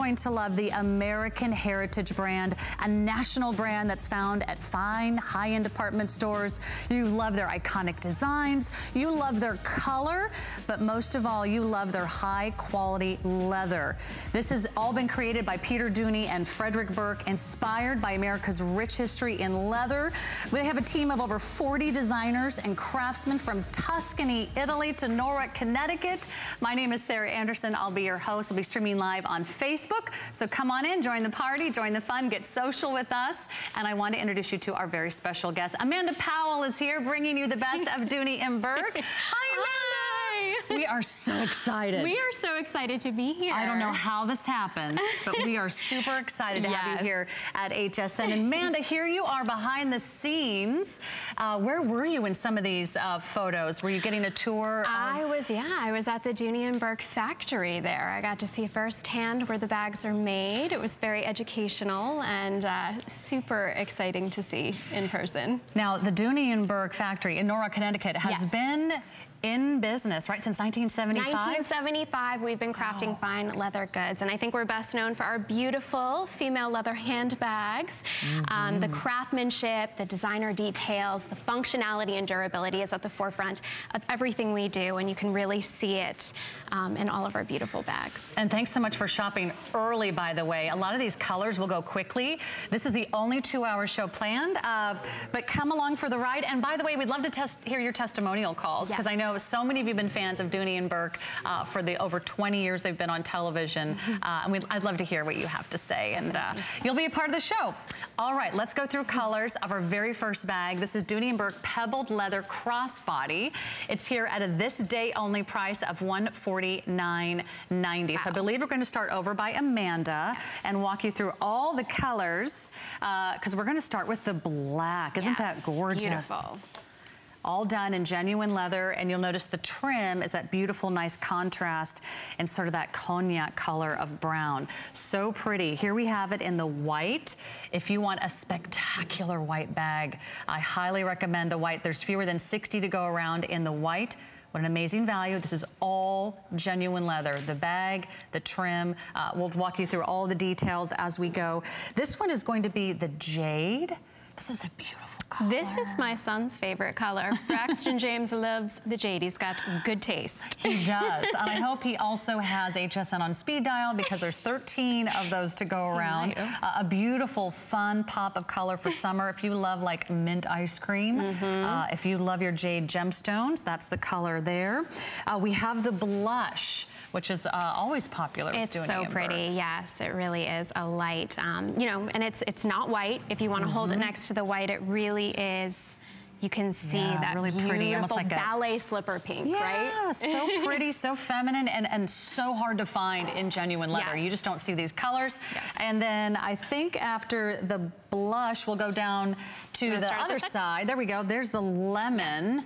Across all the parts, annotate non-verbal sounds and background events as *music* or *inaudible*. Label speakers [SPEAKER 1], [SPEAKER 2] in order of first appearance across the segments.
[SPEAKER 1] going to love the American Heritage brand, a national brand that's found at fine high-end department stores. You love their iconic designs, you love their color, but most of all, you love their high quality leather. This has all been created by Peter Dooney and Frederick Bourke, inspired by America's rich history in leather. They have a team of over 40 designers and craftsmen from Tuscany, Italy to Norwalk, Connecticut. My name is Sarah Anderson. I'll be your host. We'll be streaming live on Facebook Facebook. So come on in, join the party, join the fun, get social with us. And I want to introduce you to our very special guest. Amanda Powell is here bringing you the best of Dooney and Bourke. *laughs* Hi, Amanda. We are so excited.
[SPEAKER 2] We are so excited to be here.
[SPEAKER 1] I don't know how this happened, but we are super excited to yes. have you here at HSN. And Amanda, here you are behind the scenes. Uh, where were you in some of these uh, photos? Were you getting a tour?
[SPEAKER 2] I was, yeah, I was at the Bourke factory there. I got to see firsthand where the bags are made. It was very educational and uh, super exciting to see in person.
[SPEAKER 1] Now, the Bourke factory in Norwalk, Connecticut has yes. been in business, right, since 1975?
[SPEAKER 2] 1975, we've been crafting wow. fine leather goods. And I think we're best known for our beautiful female leather handbags. Mm -hmm. um, the mm-hmm. craftsmanship, the designer details, the functionality and durability is at the forefront of everything we do. And you can really see it um, in all of our beautiful bags.
[SPEAKER 1] And thanks so much for shopping early, by the way. A lot of these colors will go quickly. This is the only two-hour show planned. Uh, but come along for the ride. And by the way, we'd love to test, hear your testimonial calls because yes. I know know so many of you have been fans of Dooney and Bourke uh, for the over 20 years they've been on television. Mm-hmm. uh, and I'd love to hear what you have to say. And uh, you'll be a part of the show. All right, let's go through colors of our very first bag. This is Dooney and Bourke Pebbled Leather Crossbody. It's here at a this day only price of $149.90. Wow. So I believe we're going to start over by Amanda yes. and walk you through all the colors because uh, we're going to start with the black. Isn't yes. that gorgeous?
[SPEAKER 2] Beautiful
[SPEAKER 1] all done in genuine leather. And you'll notice the trim is that beautiful, nice contrast and sort of that cognac color of brown. So pretty. Here we have it in the white. If you want a spectacular white bag, I highly recommend the white. There's fewer than 60 to go around in the white. What an amazing value. This is all genuine leather. The bag, the trim. Uh, we'll walk you through all the details as we go. This one is going to be the jade. This is a beautiful color.
[SPEAKER 2] This is my son's favorite color. *laughs* Braxton James loves the jade. He's got good taste.
[SPEAKER 1] He does. and I hope he *laughs* also has HSN on speed dial because there's 13 of those to go around. Uh, a beautiful, fun pop of color for *laughs* summer. If you love like mint ice cream, mm -hmm. uh, if you love your jade gemstones, that's the color there. Uh, we have the blush which is uh, always popular.
[SPEAKER 2] It's so pretty, yes, it really is a light. Um, you know, and it's it's not white. If you want to mm -hmm. hold it mm-hmm. next to the white, it really is you can see yeah, that really pretty, almost like ballet a, slipper pink,
[SPEAKER 1] yeah,
[SPEAKER 2] right?
[SPEAKER 1] Yeah, so *laughs* pretty, so feminine, and, and so hard to find in genuine leather. Yes. You just don't see these colors. Yes. And then I think after the blush, we'll go down to the other side. There we go. There's the lemon. Yes.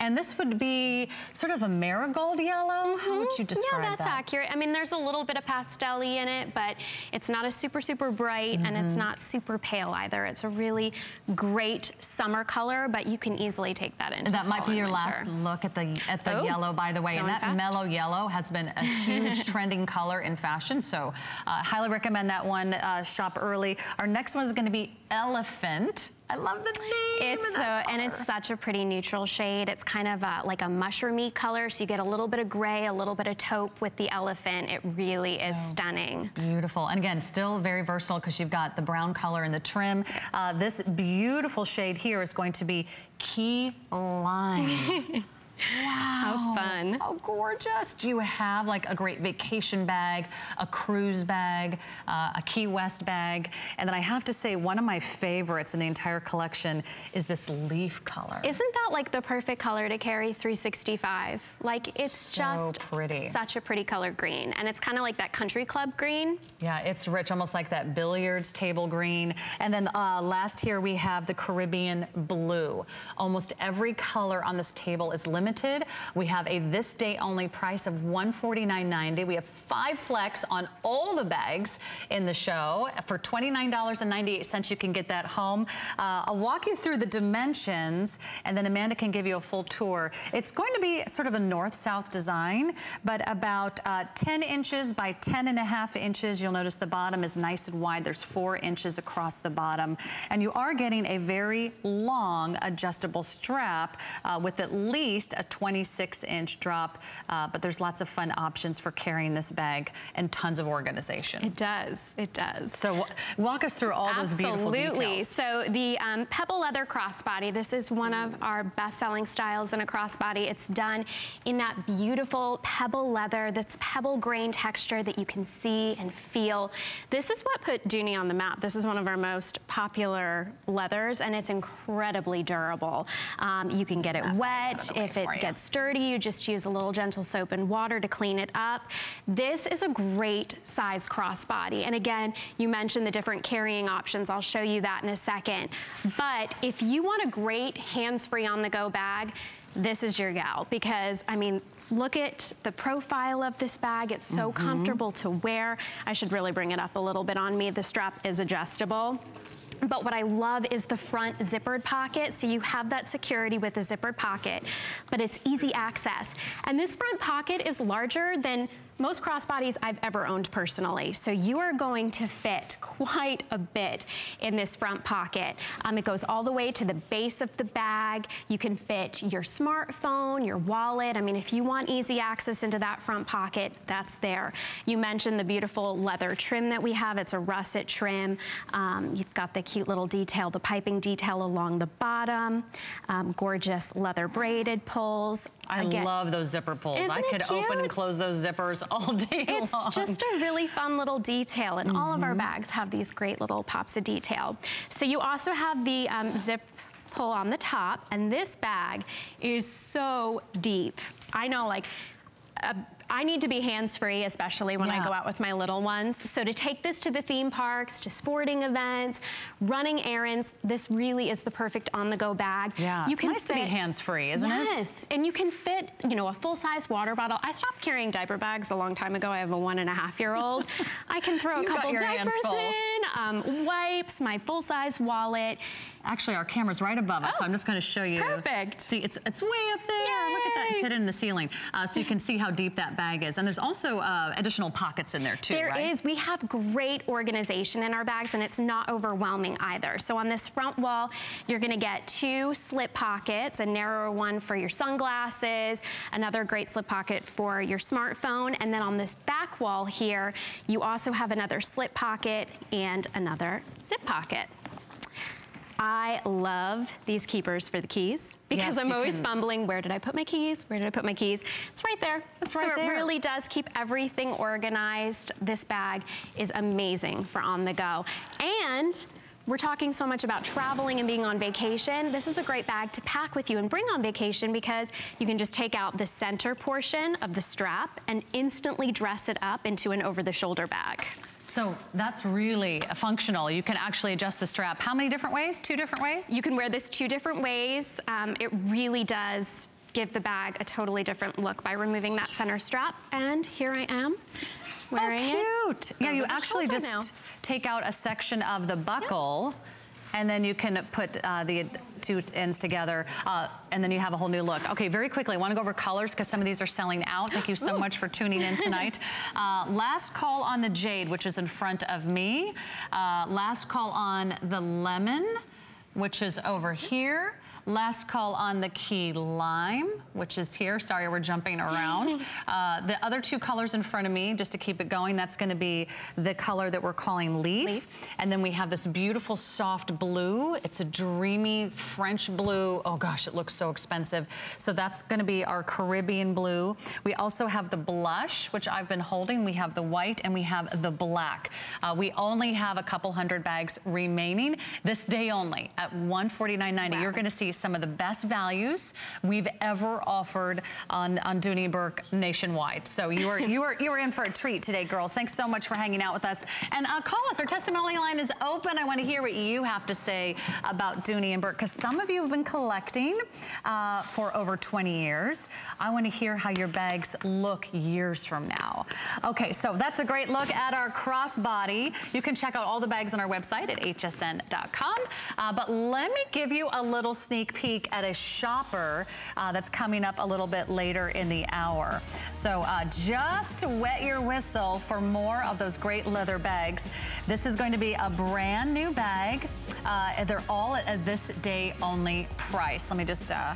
[SPEAKER 1] And this would be sort of a marigold yellow. Mm -hmm. How would you mm-hmm. describe
[SPEAKER 2] that? Yeah, that's
[SPEAKER 1] that?
[SPEAKER 2] accurate. I mean, there's a little bit of pastel in it, but it's not a super, super bright, mm -hmm. and it's mm-hmm. not super pale either. It's a really great summer color, but you can easily take that into
[SPEAKER 1] That might be your last look at the at the oh, yellow, by the way. And that fast. mellow yellow has been a huge *laughs* trending color in fashion, so uh, highly recommend that one. Uh, shop early. Our next one is going to be elephant. I love the name.
[SPEAKER 2] It's so, and it's such a pretty neutral shade. It's kind of a, like a mushroomy color, so you get a little bit of gray, a little bit of taupe with the elephant. It really so is stunning.
[SPEAKER 1] Beautiful. And again, still very versatile because you've got the brown color in the trim. Uh, this beautiful shade here is going to be key lime. *laughs*
[SPEAKER 2] Wow. How fun.
[SPEAKER 1] How gorgeous. Do you have like a great vacation bag, a cruise bag, uh, a Key West bag? And then I have to say, one of my favorites in the entire collection is this leaf color.
[SPEAKER 2] Isn't that like the perfect color to carry 365? Like it's
[SPEAKER 1] so
[SPEAKER 2] just
[SPEAKER 1] pretty.
[SPEAKER 2] such a pretty color green. And it's kind of like that country club green.
[SPEAKER 1] Yeah, it's rich, almost like that billiards table green. And then uh, last here we have the Caribbean blue. Almost every color on this table is limited limited. We have a this day only price of $149.90. We have five flex on all the bags in the show. For $29.98, you can get that home. Uh, I'll walk you through the dimensions and then Amanda can give you a full tour. It's going to be sort of a north-south design, but about uh, 10 inches by 10 and a half inches. You'll notice the bottom is nice and wide. There's four inches across the bottom. And you are getting a very long adjustable strap uh, with at least a 26 inch drop. Uh, but there's lots of fun options for carrying this bag and tons of organization.
[SPEAKER 2] It does, it does.
[SPEAKER 1] So walk us through all
[SPEAKER 2] Absolutely.
[SPEAKER 1] those beautiful details.
[SPEAKER 2] Absolutely, So the um, pebble leather crossbody, this is one of our best-selling styles in a crossbody. It's done in that beautiful pebble leather, this pebble grain texture that you can see and feel. This is what put Dooney on the map. This is one of our most popular leathers and it's incredibly durable. Um, you can get it wet. If it gets sturdy, you just use a little gentle soap and water to clean it up. This is a great size crossbody. And again, you mentioned the different carrying options. I'll show you that in a second. But if you want a great hands-free on-the-go bag, this is your gal because I mean look at the profile of this bag it's so mm -hmm. comfortable to wear I should really bring it up a little bit on me the strap is adjustable but what I love is the front zippered pocket. So you have that security with the zippered pocket, but it's easy access. And this front pocket is larger than most crossbodies I've ever owned personally. So you are going to fit quite a bit in this front pocket. Um, it goes all the way to the base of the bag. You can fit your smartphone, your wallet. I mean, if you want easy access into that front pocket, that's there. You mentioned the beautiful leather trim that we have. It's a russet trim. Um, you've got the cute little detail, the piping detail along the bottom. Um, gorgeous leather braided pulls.
[SPEAKER 1] I Again, love those zipper pulls. I could open and close those zippers *laughs* all day
[SPEAKER 2] it's
[SPEAKER 1] long.
[SPEAKER 2] It's just a really fun little detail and mm -hmm. all of our mm-hmm. bags have these great little pops of detail. So you also have the um, zip pull on the top and this bag is so deep. I know like I need to be hands-free, especially when yeah. I go out with my little ones. So to take this to the theme parks, to sporting events, running errands, this really is the perfect on-the-go bag.
[SPEAKER 1] Yeah,
[SPEAKER 2] you
[SPEAKER 1] it's can nice fit, to be hands-free, isn't
[SPEAKER 2] yes,
[SPEAKER 1] it?
[SPEAKER 2] Yes, and you can fit, you know, a full-size water bottle. I stopped carrying diaper bags a long time ago. I have a one and a half year old. I can throw a *laughs* couple diapers in, um, wipes, my full-size wallet.
[SPEAKER 1] Actually, our camera's right above us, oh, so I'm just going to show you.
[SPEAKER 2] Perfect.
[SPEAKER 1] See, it's, it's way up there. Yay. Look at that. It's hidden in the ceiling. Uh, so you can see how deep that bag is. And there's also uh, additional pockets in there too,
[SPEAKER 2] There
[SPEAKER 1] right?
[SPEAKER 2] is. We have great organization in our bags and it's not overwhelming either. So on this front wall, you're gonna get two slip pockets, a narrower one for your sunglasses, another great slip pocket for your smartphone. And then on this back wall here, you also have another slip pocket and another zip pocket. I love these keepers for the keys because yes, I'm always can. fumbling, where did I put my keys? Where did I put my keys? It's right there. It's so right there. it really does keep everything organized. This bag is amazing for on the go. And we're talking so much about traveling and being on vacation. This is a great bag to pack with you and bring on vacation because you can just take out the center portion of the strap and instantly dress it up into an over-the-shoulder bag.
[SPEAKER 1] So that's really functional. You can actually adjust the strap. How many different ways? Two different ways?
[SPEAKER 2] You can wear this two different ways. Um, it really does give the bag a totally different look by removing that center strap. And here I am wearing
[SPEAKER 1] oh, cute. It yeah, you actually just now. take out a section of the buckle yep and then you can put uh, the two ends together, uh, and then you have a whole new look. Okay, very quickly, I want to go over colors because some of these are selling out. Thank you so much for tuning in tonight. *laughs* Uh, last call on the jade, which is in front of me. Uh, last call on the lemon, which is over here. Last call on the key lime, which is here. Sorry, we're jumping around. *laughs* uh, the other two colors in front of me, just to keep it going, that's gonna be the color that we're calling leaf. leaf. And then we have this beautiful soft blue. It's a dreamy French blue. Oh gosh, it looks so expensive. So that's gonna be our Caribbean blue. We also have the blush, which I've been holding. We have the white and we have the black. Uh, we only have a couple hundred bags remaining this day only at at $149.90. Wow. You're gonna see some of the best values we've ever offered on, on Dooney Bourke nationwide. So you are, *laughs* you, are, you are in for a treat today, girls. Thanks so much for hanging out with us. And uh, call us, our testimony line is open. I wanna hear what you have to say about Dooney and Bourke, because some of you have been collecting uh, for over 20 years. I wanna hear how your bags look years from now. Okay, so that's a great look at our crossbody. You can check out all the bags on our website at hsn.com. Uh, but let me give you a little sneak peek at a shopper uh, that's coming up a little bit later in the hour. So uh, just wet your whistle for more of those great leather bags. This is going to be a brand new bag. Uh, they're all at this day only price. Let me just, uh,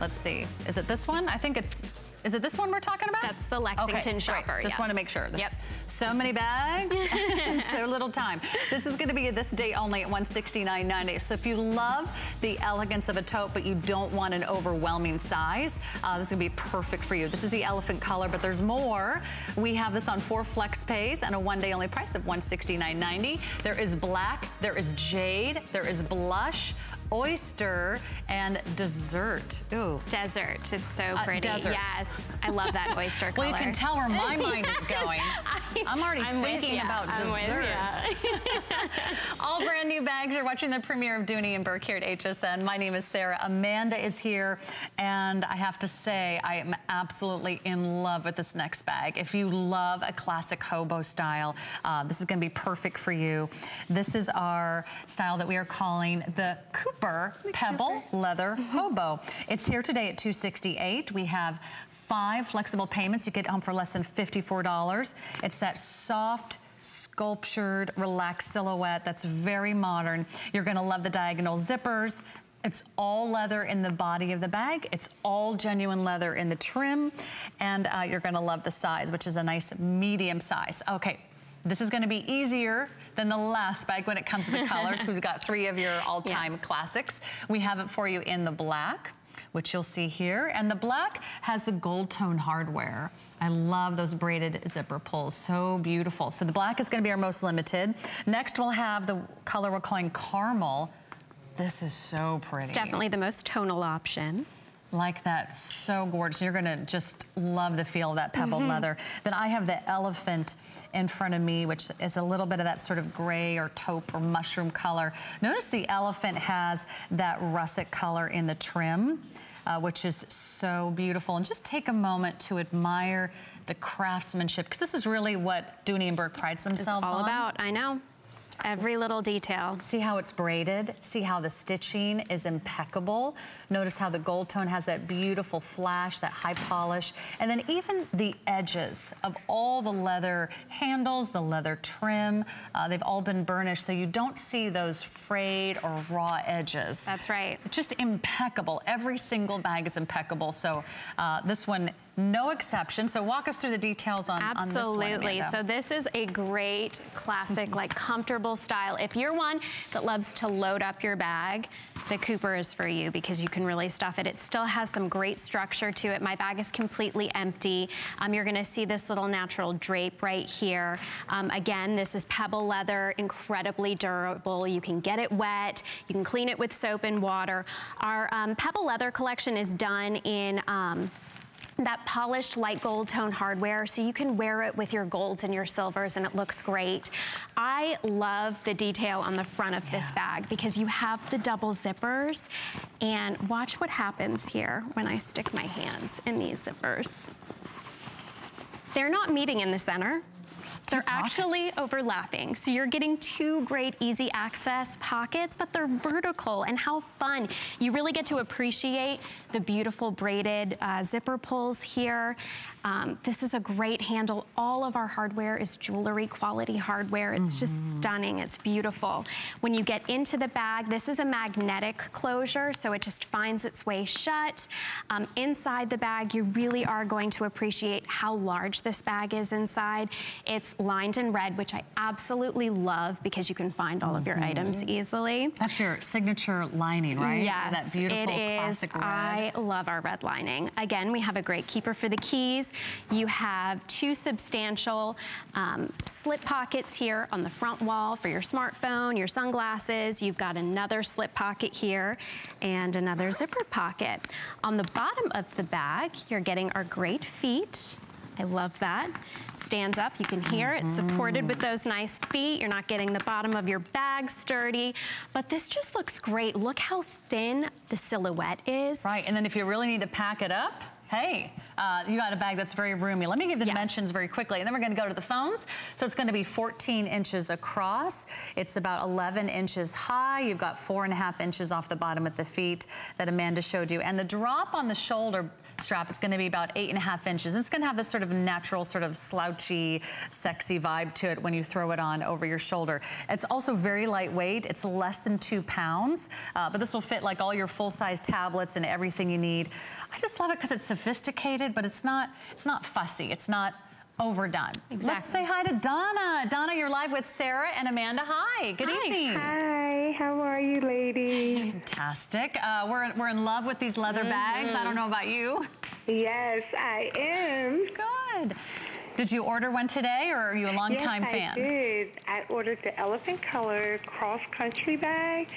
[SPEAKER 1] let's see. Is it this one? I think it's is it this one we're talking about?
[SPEAKER 2] That's the Lexington okay, shopper,
[SPEAKER 1] Just
[SPEAKER 2] yes.
[SPEAKER 1] want to make sure. This, yep. So many bags *laughs* and so little time. This is going to be this day only at $169.90. So if you love the elegance of a tote, but you don't want an overwhelming size, uh, this is going to be perfect for you. This is the elephant color, but there's more. We have this on four flex pays and a one day only price of $169.90. There is black, there is jade, there is blush, oyster and dessert. Ooh.
[SPEAKER 2] Desert. It's so uh, pretty.
[SPEAKER 1] Desert.
[SPEAKER 2] Yes. I love that oyster color. *laughs*
[SPEAKER 1] Well, you can tell where my *laughs* mind is going. *laughs* I, am already
[SPEAKER 2] I'm
[SPEAKER 1] thinking about
[SPEAKER 2] I'm
[SPEAKER 1] dessert. All brand new bags. You're watching the premiere of Dooney and Bourke here at HSN. My name is Sarah. Amanda is here. And I have to say, I am absolutely in love with this next bag. If you love a classic hobo style, uh, this is going to be perfect for you. This is our style that we are calling the Cooper Cooper Pebble Leather Hobo. It's here today at 268. We have five flexible payments. You get home for less than $54. It's that soft, sculptured, relaxed silhouette that's very modern. You're gonna love the diagonal zippers. It's all leather in the body of the bag. It's all genuine leather in the trim. And uh, you're gonna love the size, which is a nice medium size. Okay, this is gonna be easier than the last bag when it comes to the colors. We've got three of your all-time yes. classics. We have it for you in the black which you'll see here. And the black has the gold tone hardware. I love those braided zipper pulls, so beautiful. So the black is gonna be our most limited. Next we'll have the color we're calling caramel. This is so pretty.
[SPEAKER 2] It's definitely the most tonal option
[SPEAKER 1] like that. So gorgeous. You're gonna just love the feel of that pebbled mm -hmm. leather. Then I have the elephant in front of me, which is a little bit of that sort of gray or taupe or mushroom color. Notice the elephant has that russet color in the trim, uh, which is so beautiful. And just take a moment to admire the craftsmanship, because this is really what Dooney and Bourke prides themselves on.
[SPEAKER 2] it's all
[SPEAKER 1] on.
[SPEAKER 2] about, I know. Every little detail.
[SPEAKER 1] See how it's braided? See how the stitching is impeccable? Notice how the gold tone has that beautiful flash, that high polish. And then even the edges of all the leather handles, the leather trim, uh, they've all been burnished so you don't see those frayed or raw edges.
[SPEAKER 2] That's right.
[SPEAKER 1] Just impeccable. Every single bag is impeccable. So uh, this one no exception. So walk us through the details on,
[SPEAKER 2] Absolutely.
[SPEAKER 1] On this
[SPEAKER 2] one, so this is a great classic, like comfortable style. If you're one that loves to load up your bag, the Cooper is for you because you can really stuff it. It still has some great structure to it. My bag is completely empty. Um, you're gonna see this little natural drape right here. Um, again, this is pebble leather, incredibly durable. You can get it wet. You can clean it with soap and water. Our um, pebble leather collection is done in um, that polished light gold tone hardware so you can wear it with your golds and your silvers and it looks great. I love the detail on the front of yeah. this bag because you have the double zippers and watch what happens here when I stick my hands in these zippers. They're not meeting in the center. They're actually overlapping. So you're getting two great easy access pockets, but they're vertical and how fun. You really get to appreciate the beautiful braided uh, zipper pulls here. Um, this is a great handle. All of our hardware is jewelry quality hardware. It's mm -hmm. just mm-hmm. stunning. It's beautiful. When you get into the bag, this is a magnetic closure, so it just finds its way shut. Um, inside the bag, you really are going to appreciate how large this bag is inside. It's lined in red, which I absolutely love because you can find all mm -hmm. of your mm-hmm. items easily.
[SPEAKER 1] That's your signature lining, right?
[SPEAKER 2] Yes,
[SPEAKER 1] that beautiful
[SPEAKER 2] it is.
[SPEAKER 1] classic red.
[SPEAKER 2] I love our red lining. Again, we have a great keeper for the keys. You have two substantial um, slip pockets here on the front wall for your smartphone, your sunglasses. You've got another slip pocket here and another zipper pocket. On the bottom of the bag, you're getting our great feet I love that. Stands up, you can hear it, supported with those nice feet. You're not getting the bottom of your bag sturdy, but this just looks great. Look how thin the silhouette is.
[SPEAKER 1] Right, and then if you really need to pack it up, hey, uh, you got a bag that's very roomy. Let me give the yes. dimensions very quickly, and then we're gonna go to the phones. So it's gonna be 14 inches across. It's about 11 inches high. You've got four and a half inches off the bottom at the feet that Amanda showed you. And the drop on the shoulder strap is gonna be about eight and a half inches. And it's gonna have this sort of natural, sort of slouchy, sexy vibe to it when you throw it on over your shoulder. It's also very lightweight. It's less than two pounds, uh, but this will fit like all your full-size tablets and everything you need. I just love it because it's sophisticated, but it's not, it's not fussy. It's not overdone. Exactly. Let's say hi to Donna. Donna, you're live with Sarah and Amanda. Hi, good
[SPEAKER 2] hi.
[SPEAKER 1] evening.
[SPEAKER 3] Hi, how are you ladies?
[SPEAKER 1] Fantastic. Uh, we're, we're in love with these leather mm -hmm. bags. I don't know about you.
[SPEAKER 3] Yes, I am.
[SPEAKER 1] Good. Did you order one today or are you a long
[SPEAKER 3] yes,
[SPEAKER 1] time fan?
[SPEAKER 3] Yes, I did. I ordered the elephant color cross country bag.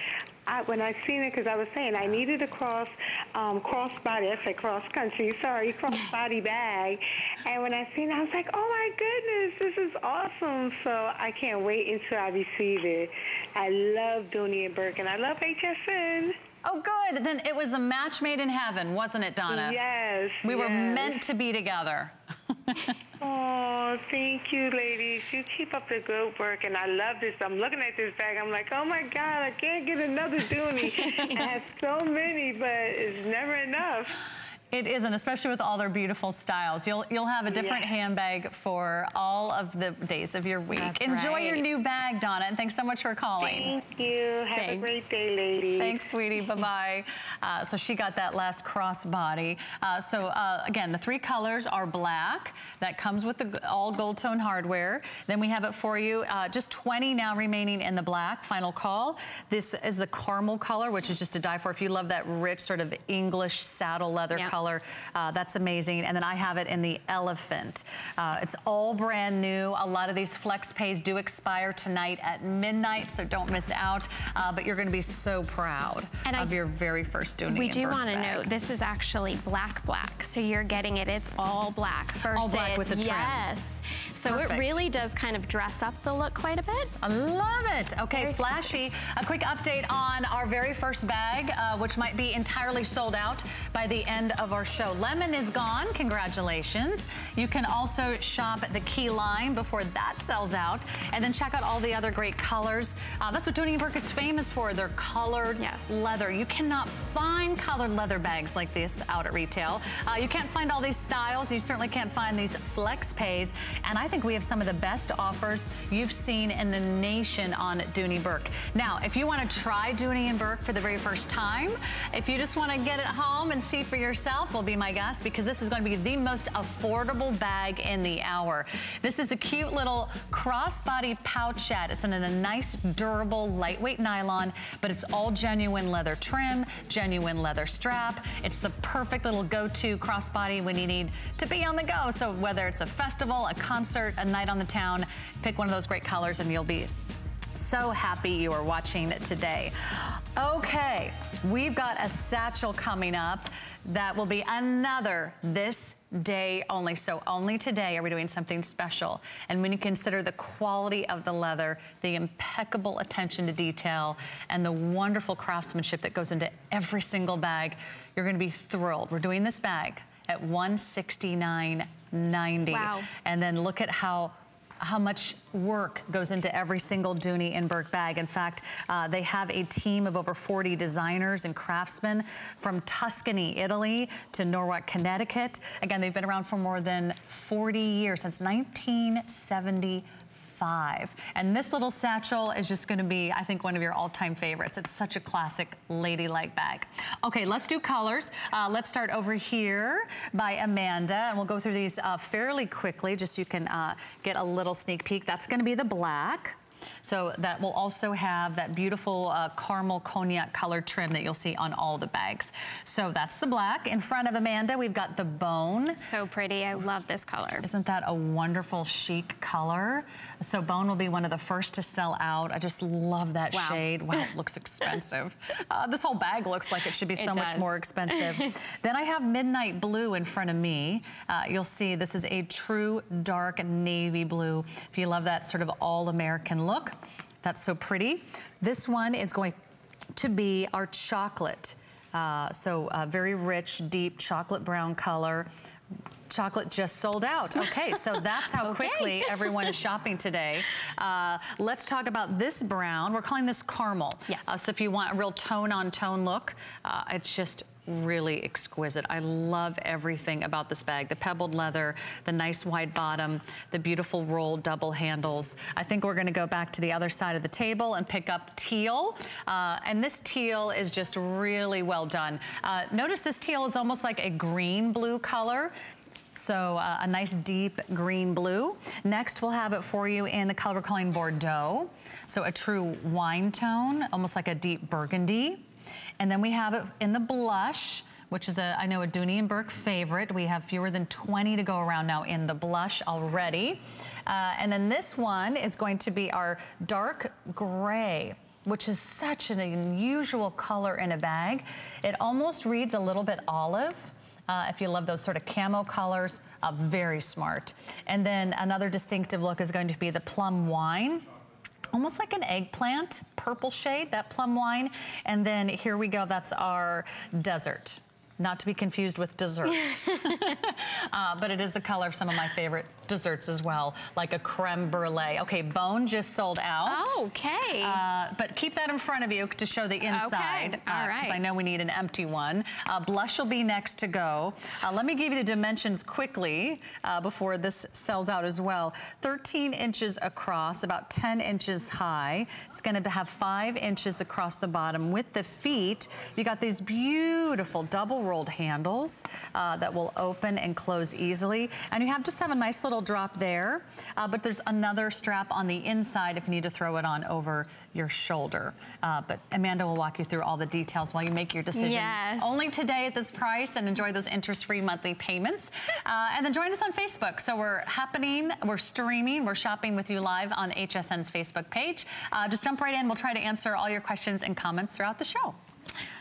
[SPEAKER 3] I, when I seen it, because I was saying I needed a cross um, cross body. I said cross country. Sorry, cross *laughs* body bag. And when I seen it, I was like, oh my goodness, this is awesome. So I can't wait until I receive it. I love Dooney and Bourke, and I love HSN.
[SPEAKER 1] Oh, good. Then it was a match made in heaven, wasn't it, Donna?
[SPEAKER 3] Yes.
[SPEAKER 1] We
[SPEAKER 3] yes.
[SPEAKER 1] were meant to be together. *laughs* *laughs*
[SPEAKER 3] oh, thank you, ladies. You keep up the good work, and I love this. I'm looking at this bag. I'm like, oh my God, I can't get another Dooney. *laughs* I have so many, but it's never enough.
[SPEAKER 1] It isn't, especially with all their beautiful styles. You'll you'll have a different yeah. handbag for all of the days of your week.
[SPEAKER 2] That's
[SPEAKER 1] Enjoy
[SPEAKER 2] right.
[SPEAKER 1] your new bag, Donna, and thanks so much for calling.
[SPEAKER 3] Thank you. Have thanks. a great day, ladies.
[SPEAKER 1] Thanks, sweetie. *laughs* Bye-bye. Uh, so she got that last crossbody. Uh, so uh, again, the three colors are black. That comes with the all gold tone hardware. Then we have it for you. Uh, just 20 now remaining in the black. Final call. This is the caramel color, which is just to die for. If you love that rich sort of English saddle leather yep. color color. Uh, that's amazing. And then I have it in the elephant. Uh, it's all brand new. A lot of these flex pays do expire tonight at midnight, so don't miss out. Uh, but you're going to be so proud and of I, your very first Dooney
[SPEAKER 2] We do want to note this is actually black black, so you're getting it. It's all black versus
[SPEAKER 1] all black with the trim.
[SPEAKER 2] yes. So Perfect. it really does kind of dress up the look quite a bit.
[SPEAKER 1] I love it. Okay, very flashy. A quick update on our very first bag, uh, which might be entirely sold out by the end of our show. Lemon is gone. Congratulations. You can also shop the key line before that sells out. And then check out all the other great colors. Uh, that's what Dooney & Bourke is famous for. They're colored yes. leather. You cannot find colored leather bags like this out at retail. Uh, you can't find all these styles. You certainly can't find these flex pays. And I think we have some of the best offers you've seen in the nation on Dooney Bourke. Now, if you want to try Dooney and Bourke for the very first time, if you just want to get it home and see for yourself, will be my guest because this is going to be the most affordable bag in the hour. This is the cute little crossbody pouchette. It's in a nice, durable, lightweight nylon, but it's all genuine leather trim, genuine leather strap. It's the perfect little go-to crossbody when you need to be on the go. So whether it's a festival, a concert, concert, a night on the town, pick one of those great colors and you'll be so happy you are watching today. Okay, we've got a satchel coming up that will be another this day only. So only today are we doing something special. And when you consider the quality of the leather, the impeccable attention to detail, and the wonderful craftsmanship that goes into every single bag, you're gonna be thrilled. We're doing this bag at 169 90.
[SPEAKER 2] Wow.
[SPEAKER 1] And then look at how how much work goes into every single Dooney and Bourke bag. In fact, uh, they have a team of over 40 designers and craftsmen from Tuscany, Italy to Norwalk, Connecticut. Again, they've been around for more than 40 years, since 1970 five. And this little satchel is just gonna be, I think, one of your all-time favorites. It's such a classic ladylike bag. Okay, let's do colors. Uh, let's start over here by Amanda, and we'll go through these uh, fairly quickly, just so you can uh, get a little sneak peek. That's gonna be the black. So that will also have that beautiful uh, caramel cognac color trim that you'll see on all the bags. So that's the black. In front of Amanda, we've got the bone.
[SPEAKER 2] So pretty. I love this color.
[SPEAKER 1] Isn't that a wonderful chic color? So bone will be one of the first to sell out. I just love that wow. shade. Wow, it looks *laughs* expensive. uh, this whole bag looks like it should be so much more expensive. *laughs* then I have midnight blue in front of me. Uh, you'll see this is a true dark navy blue. If you love that sort of all-American look, that's so pretty. This one is going to be our chocolate. Uh, so uh, very rich, deep chocolate brown color. Chocolate just sold out. Okay, so *laughs* that's how okay. quickly everyone is shopping today. Uh, let's talk about this brown. We're calling this caramel.
[SPEAKER 2] Yes. Uh,
[SPEAKER 1] so if you want a real tone-on-tone -tone look, uh, it's just really exquisite. I love everything about this bag. The pebbled leather, the nice wide bottom, the beautiful roll double handles. I think we're gonna go back to the other side of the table and pick up teal. Uh, and this teal is just really well done. Uh, notice this teal is almost like a green blue color. So uh, a nice deep green blue. Next, we'll have it for you in the color we're calling Bordeaux. So a true wine tone, almost like a deep burgundy. And then we have it in the blush, which is a, I know a Dooney & Bourke favorite. We have fewer than 20 to go around now in the blush already. Uh, and then this one is going to be our dark gray which is such an unusual color in a bag. It almost reads a little bit olive. Uh, if you love those sort of camo colors, uh, very smart. And then another distinctive look is going to be the plum wine almost like an eggplant, purple shade, that plum wine. And then here we go, that's our desert not to be confused with dessert. *laughs* uh, but it is the color of some of my favorite desserts as well, like a creme brulee. Okay, bone just sold out.
[SPEAKER 2] Oh, okay. Uh,
[SPEAKER 1] but keep that in front of you to show the inside.
[SPEAKER 2] Okay. All uh, right.
[SPEAKER 1] Because I know we need an empty one. Uh, blush will be next to go. Uh, let me give you the dimensions quickly uh, before this sells out as well. 13 inches across, about 10 inches high. It's gonna have five inches across the bottom. With the feet, you got these beautiful double rolled handles uh, that will open and close easily. And you have just have a nice little drop there, uh, but there's another strap on the inside if you need to throw it on over your shoulder. Uh, but Amanda will walk you through all the details while you make your decision.
[SPEAKER 2] Yes.
[SPEAKER 1] Only today at this price and enjoy those interest-free monthly payments. Uh, and then join us on Facebook. So we're happening, we're streaming, we're shopping with you live on HSN's Facebook page. Uh, just jump right in. We'll try to answer all your questions and comments throughout the show.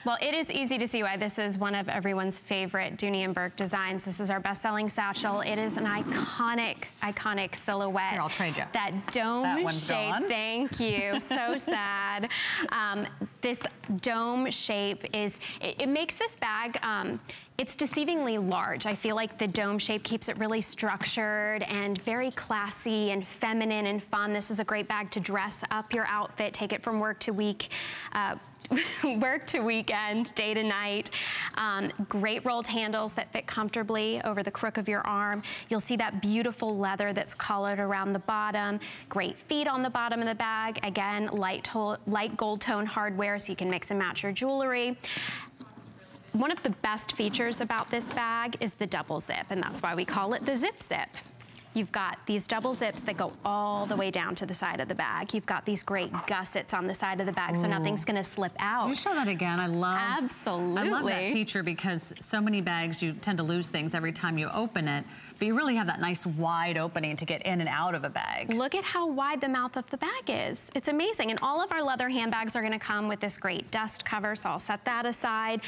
[SPEAKER 2] Well, it is easy to see why this is one of everyone's favorite Dooney & Bourke designs. This is our best-selling satchel. It is an iconic, iconic silhouette.
[SPEAKER 1] Here, I'll trade you.
[SPEAKER 2] That dome
[SPEAKER 1] that
[SPEAKER 2] shape,
[SPEAKER 1] gone.
[SPEAKER 2] thank you, *laughs* so sad. Um, this dome shape is, it, it makes this bag, um, it's deceivingly large. I feel like the dome shape keeps it really structured and very classy and feminine and fun. This is a great bag to dress up your outfit, take it from work to week, uh, *laughs* work to weekend, day to night. Um, great rolled handles that fit comfortably over the crook of your arm. You'll see that beautiful leather that's collared around the bottom. Great feet on the bottom of the bag. Again, light, light gold tone hardware so you can mix and match your jewelry. One of the best features about this bag is the double zip, and that's why we call it the zip zip. You've got these double zips that go all the way down to the side of the bag. You've got these great gussets on the side of the bag, Ooh. so nothing's gonna slip out.
[SPEAKER 1] Can you show that again? I love
[SPEAKER 2] Absolutely.
[SPEAKER 1] I love that feature because so many bags you tend to lose things every time you open it but you really have that nice wide opening to get in and out of a bag.
[SPEAKER 2] Look at how wide the mouth of the bag is. It's amazing. And all of our leather handbags are gonna come with this great dust cover, so I'll set that aside.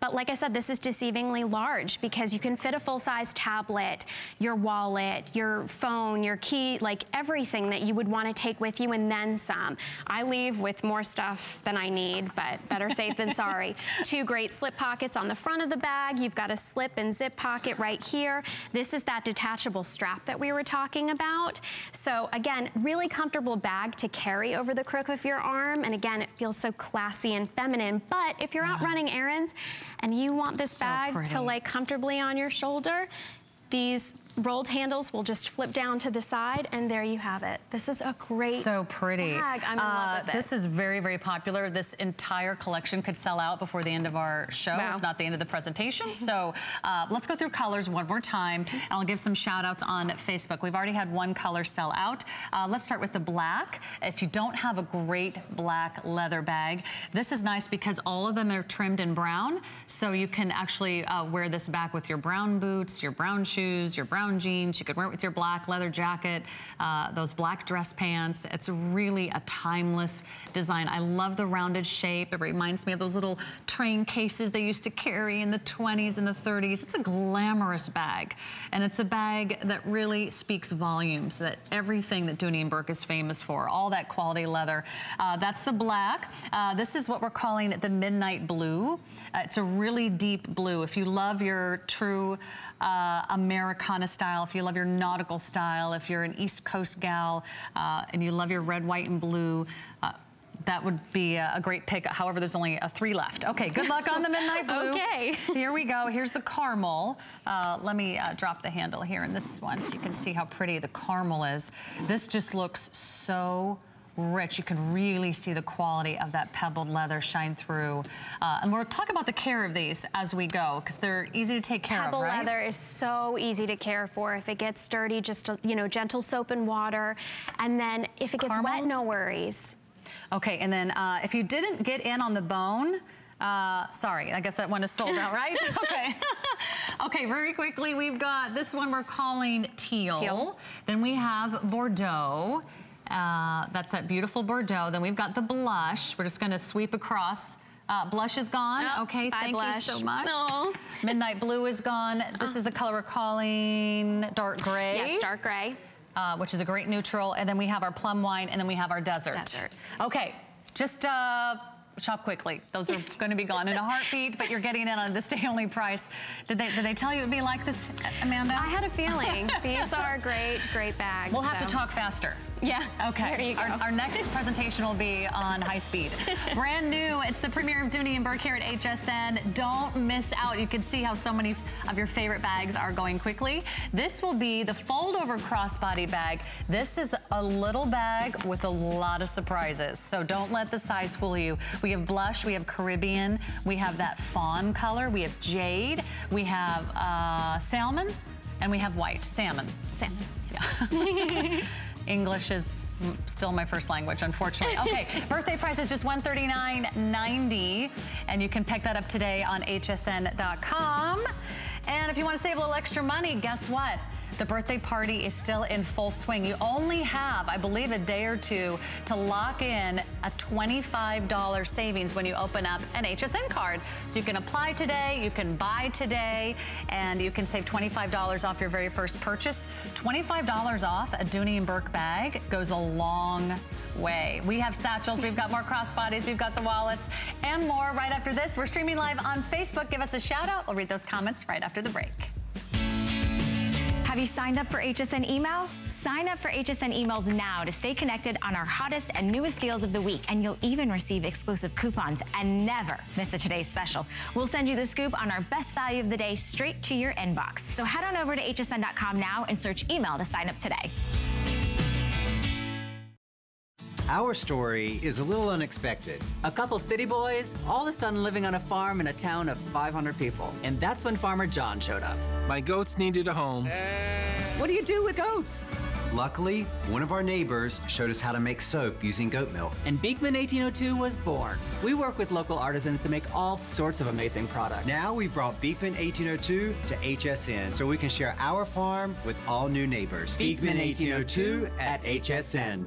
[SPEAKER 2] But like I said, this is deceivingly large because you can fit a full-size tablet, your wallet, your phone, your key, like everything that you would wanna take with you and then some. I leave with more stuff than I need, but better safe than *laughs* sorry. Two great slip pockets on the front of the bag. You've got a slip and zip pocket right here. This is that that detachable strap that we were talking about. So again, really comfortable bag to carry over the crook of your arm. And again, it feels so classy and feminine. But if you're out running errands and you want this so bag pretty. to lay comfortably on your shoulder, these rolled handles will just flip down to the side and there you have it. This is a great
[SPEAKER 1] So pretty.
[SPEAKER 2] bag. I'm in love
[SPEAKER 1] Uh,
[SPEAKER 2] with it.
[SPEAKER 1] This is very, very popular. This entire collection could sell out before the end of our show,
[SPEAKER 2] Wow.
[SPEAKER 1] if not the end of the presentation. so uh, let's go through colors one more time. And I'll give some shout outs on Facebook. We've already had one color sell out. Uh, let's start with the black. If you don't have a great black leather bag, this is nice because all of them are trimmed in brown. So you can actually uh, wear this bag with your brown boots, your brown shoes, your brown jeans. You could wear it with your black leather jacket, uh, those black dress pants. It's really a timeless design. I love the rounded shape. It reminds me of those little train cases they used to carry in the 20s and the 30s. It's a glamorous bag. And it's a bag that really speaks volumes, that everything that Dooney and Bourke is famous for, all that quality leather. Uh, that's the black. Uh, this is what we're calling the midnight blue. Uh, it's a really deep blue. If you love your true uh, Americana style, if you love your nautical style, if you're an East Coast gal uh, and you love your red, white, and blue, uh, that would be a, great pick. However, there's only a three left. Okay, good luck on the midnight *laughs* blue.
[SPEAKER 2] Okay.
[SPEAKER 1] Here we go. Here's the caramel. Uh, let me uh, drop the handle here in this one so you can see how pretty the caramel is. This just looks so rich. You can really see the quality of that pebbled leather shine through. Uh, and we'll talk about the care of these as we go because they're easy to take care
[SPEAKER 2] Pebble
[SPEAKER 1] of, right?
[SPEAKER 2] leather is so easy to care for. If it gets dirty, just, you know, gentle soap and water. And then if it gets
[SPEAKER 1] Caramel?
[SPEAKER 2] wet, no worries.
[SPEAKER 1] Okay, and then uh, if you didn't get in on the bone, uh, sorry, I guess that one is sold out, right? *laughs* okay. *laughs* okay, very quickly, we've got this one we're calling teal.
[SPEAKER 2] Teal.
[SPEAKER 1] Then we have Bordeaux. Uh, that's that beautiful Bordeaux. Then we've got the blush. We're just gonna sweep across. Uh, blush is gone.
[SPEAKER 2] Oh,
[SPEAKER 1] okay,
[SPEAKER 2] bye,
[SPEAKER 1] thank
[SPEAKER 2] blush.
[SPEAKER 1] you so much.
[SPEAKER 2] Aw.
[SPEAKER 1] Midnight blue is gone. This is the color we're calling dark gray
[SPEAKER 2] Yes, dark gray.
[SPEAKER 1] uh, which is a great neutral. And then we have our plum wine, and then we have our desert.
[SPEAKER 2] Desert.
[SPEAKER 1] Okay, just uh, shop quickly. Those are going to be gone in a heartbeat, but you're getting it on this *laughs* day only price. Did they did they tell you it'd be like this, Amanda?
[SPEAKER 2] I had a feeling. *laughs* These are great, great bags.
[SPEAKER 1] We'll have to talk faster.
[SPEAKER 2] Yeah.
[SPEAKER 1] Okay.
[SPEAKER 2] There you go.
[SPEAKER 1] Our, our next presentation will be on high speed. *laughs* Brand new. It's the premiere of Dooney and Bourke here at HSN. Don't miss out. You can see how so many of your favorite bags are going quickly. This will be the fold over crossbody bag. This is a little bag with a lot of surprises. So don't let the size fool you. We have blush, we have Caribbean, we have that fawn color, we have jade, we have uh, salmon, and we have white salmon.
[SPEAKER 2] Salmon.
[SPEAKER 1] Yeah. *laughs* English is still my first language, unfortunately. Okay, *laughs* birthday price is just $139.90, and you can pick that up today on hsn.com. And if you want to save a little extra money, guess what? The birthday party is still in full swing. You only have, I believe, a day or two to lock in a $25 savings when you open up an HSN card. So you can apply today, you can buy today, and you can save $25 off your very first purchase. $25 off a Dooney and Bourke bag goes a long way. We have satchels, we've got more crossbodies, we've got the wallets, and more right after this. We're streaming live on Facebook. Give us a shout out. We'll read those comments right after the break.
[SPEAKER 4] Have you signed up for HSN email? Sign up for HSN emails now to stay connected on our hottest and newest deals of the week, and you'll even receive exclusive coupons and never miss a today's special. We'll send you the scoop on our best value of the day straight to your inbox. So head on over to hsn.com now and search email to sign up today.
[SPEAKER 5] Our story is a little unexpected.
[SPEAKER 6] A couple city boys, all of a sudden living on a farm in a town of 500 people. And that's when Farmer John showed up.
[SPEAKER 7] My goats needed a home.
[SPEAKER 6] What do you do with goats?
[SPEAKER 5] Luckily, one of our neighbors showed us how to make soap using goat milk.
[SPEAKER 6] And Beekman 1802 was born. We work with local artisans to make all sorts of amazing products.
[SPEAKER 5] Now we brought Beekman 1802 to HSN so we can share our farm with all new neighbors.
[SPEAKER 6] Beekman 1802 at HSN.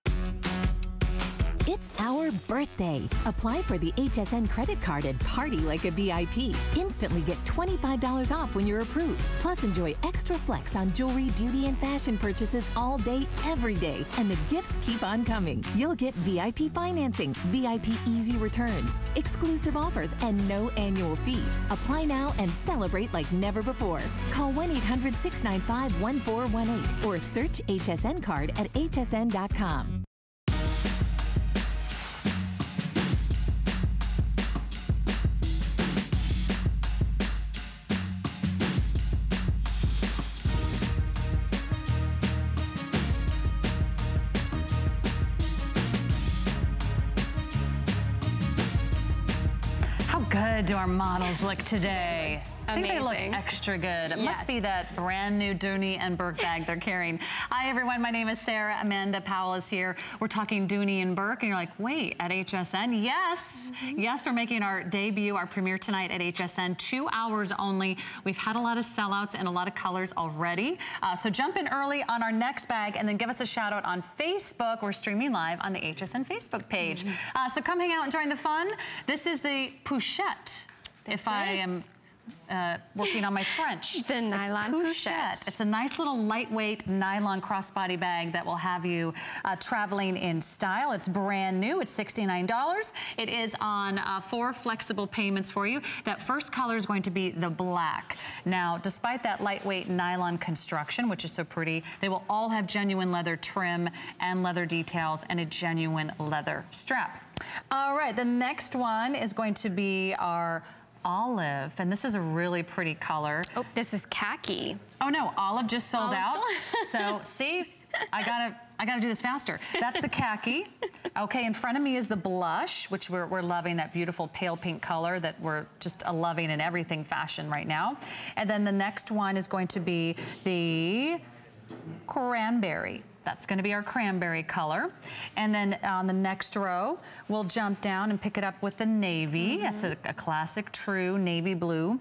[SPEAKER 8] It's our birthday. Apply for the HSN credit card and party like a VIP. Instantly get $25 off when you're approved. Plus, enjoy extra flex on jewelry, beauty, and fashion purchases all day, every day. And the gifts keep on coming. You'll get VIP financing, VIP easy returns, exclusive offers, and no annual fee. Apply now and celebrate like never before. Call 1 800 695 1418 or search HSN card at hsn.com.
[SPEAKER 1] do our models look today? I think they look extra good. It
[SPEAKER 2] Yes.
[SPEAKER 1] must be that brand new Dooney and Bourke bag they're carrying. Hi everyone, my name is Sarah. Amanda Powell is here. We're talking Dooney and Bourke and you're like, wait, at HSN? Yes,
[SPEAKER 2] Mm-hmm.
[SPEAKER 1] yes, we're making our debut, our premiere tonight at HSN. Two hours only. We've had a lot of sellouts and a lot of colors already. Uh, so jump in early on our next bag and then give us a shout out on Facebook. We're streaming live on the HSN Facebook page.
[SPEAKER 2] Mm-hmm.
[SPEAKER 1] Uh, so come hang out and join the fun. This is the Pouchette. if I am uh, working on my French. *laughs*
[SPEAKER 2] The nylon
[SPEAKER 1] it's
[SPEAKER 2] Pouchette.
[SPEAKER 1] It's a nice little lightweight nylon crossbody bag that will have you uh, traveling in style. It's brand new. It's $69. It is on uh, four flexible payments for you. That first color is going to be the black. Now, despite that lightweight nylon construction, which is so pretty, they will all have genuine leather trim and leather details and a genuine leather strap. All right, the next one is going to be our olive, and this is a really pretty color.
[SPEAKER 2] Oh, this is khaki.
[SPEAKER 1] Oh no, olive just sold
[SPEAKER 2] Olive
[SPEAKER 1] out. so *laughs* see, I gotta, I gotta do this faster. That's the khaki. Okay, in front of me is the blush, which we're, we're loving, that beautiful pale pink color that we're just loving in everything fashion right now. And then the next one is going to be the cranberry. That's gonna be our cranberry color. And then on the next row, we'll jump down and pick it up with the navy. Mm-hmm. That's a, a classic true navy blue.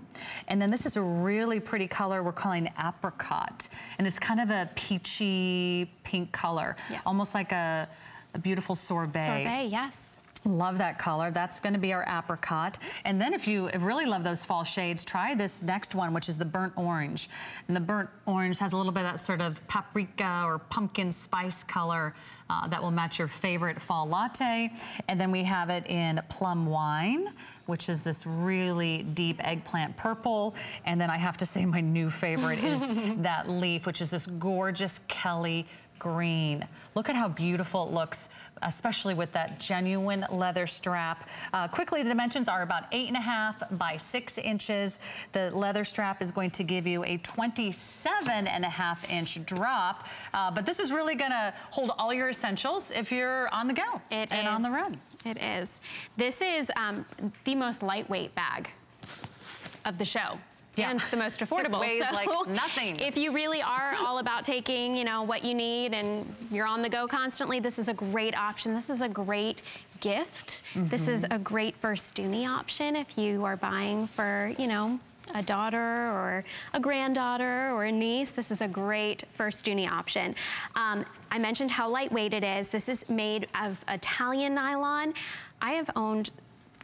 [SPEAKER 1] And then this is a really pretty color we're calling apricot. And it's kind of a peachy pink color,
[SPEAKER 2] Yes.
[SPEAKER 1] almost like a, a beautiful sorbet.
[SPEAKER 2] Sorbet, yes.
[SPEAKER 1] Love that color. That's going to be our apricot. And then if you really love those fall shades, try this next one, which is the burnt orange. And the burnt orange has a little bit of that sort of paprika or pumpkin spice color uh, that will match your favorite fall latte. And then we have it in plum wine, which is this really deep eggplant purple. And then I have to say my new favorite is *laughs* that leaf, which is this gorgeous Kelly green. Look at how beautiful it looks, especially with that genuine leather strap. Uh, quickly, the dimensions are about eight and a half by six inches. The leather strap is going to give you a 27 and a half inch drop, uh, but this is really gonna hold all your essentials if you're on the go
[SPEAKER 2] It
[SPEAKER 1] and on the run.
[SPEAKER 2] It is. This is um, the most lightweight bag of the show.
[SPEAKER 1] Yeah.
[SPEAKER 2] And the most *laughs* affordable.
[SPEAKER 1] weighs
[SPEAKER 2] so
[SPEAKER 1] like nothing.
[SPEAKER 2] If you really are all about taking, you know, what you need and you're on the go constantly, this is a great option. This is a great gift. This is
[SPEAKER 1] Mm-hmm.
[SPEAKER 2] a great first Dooney option if you are buying for, you know, a daughter or a granddaughter or a niece, this is a great first Dooney option. Um, I mentioned how lightweight it is. This is made of Italian nylon. I have owned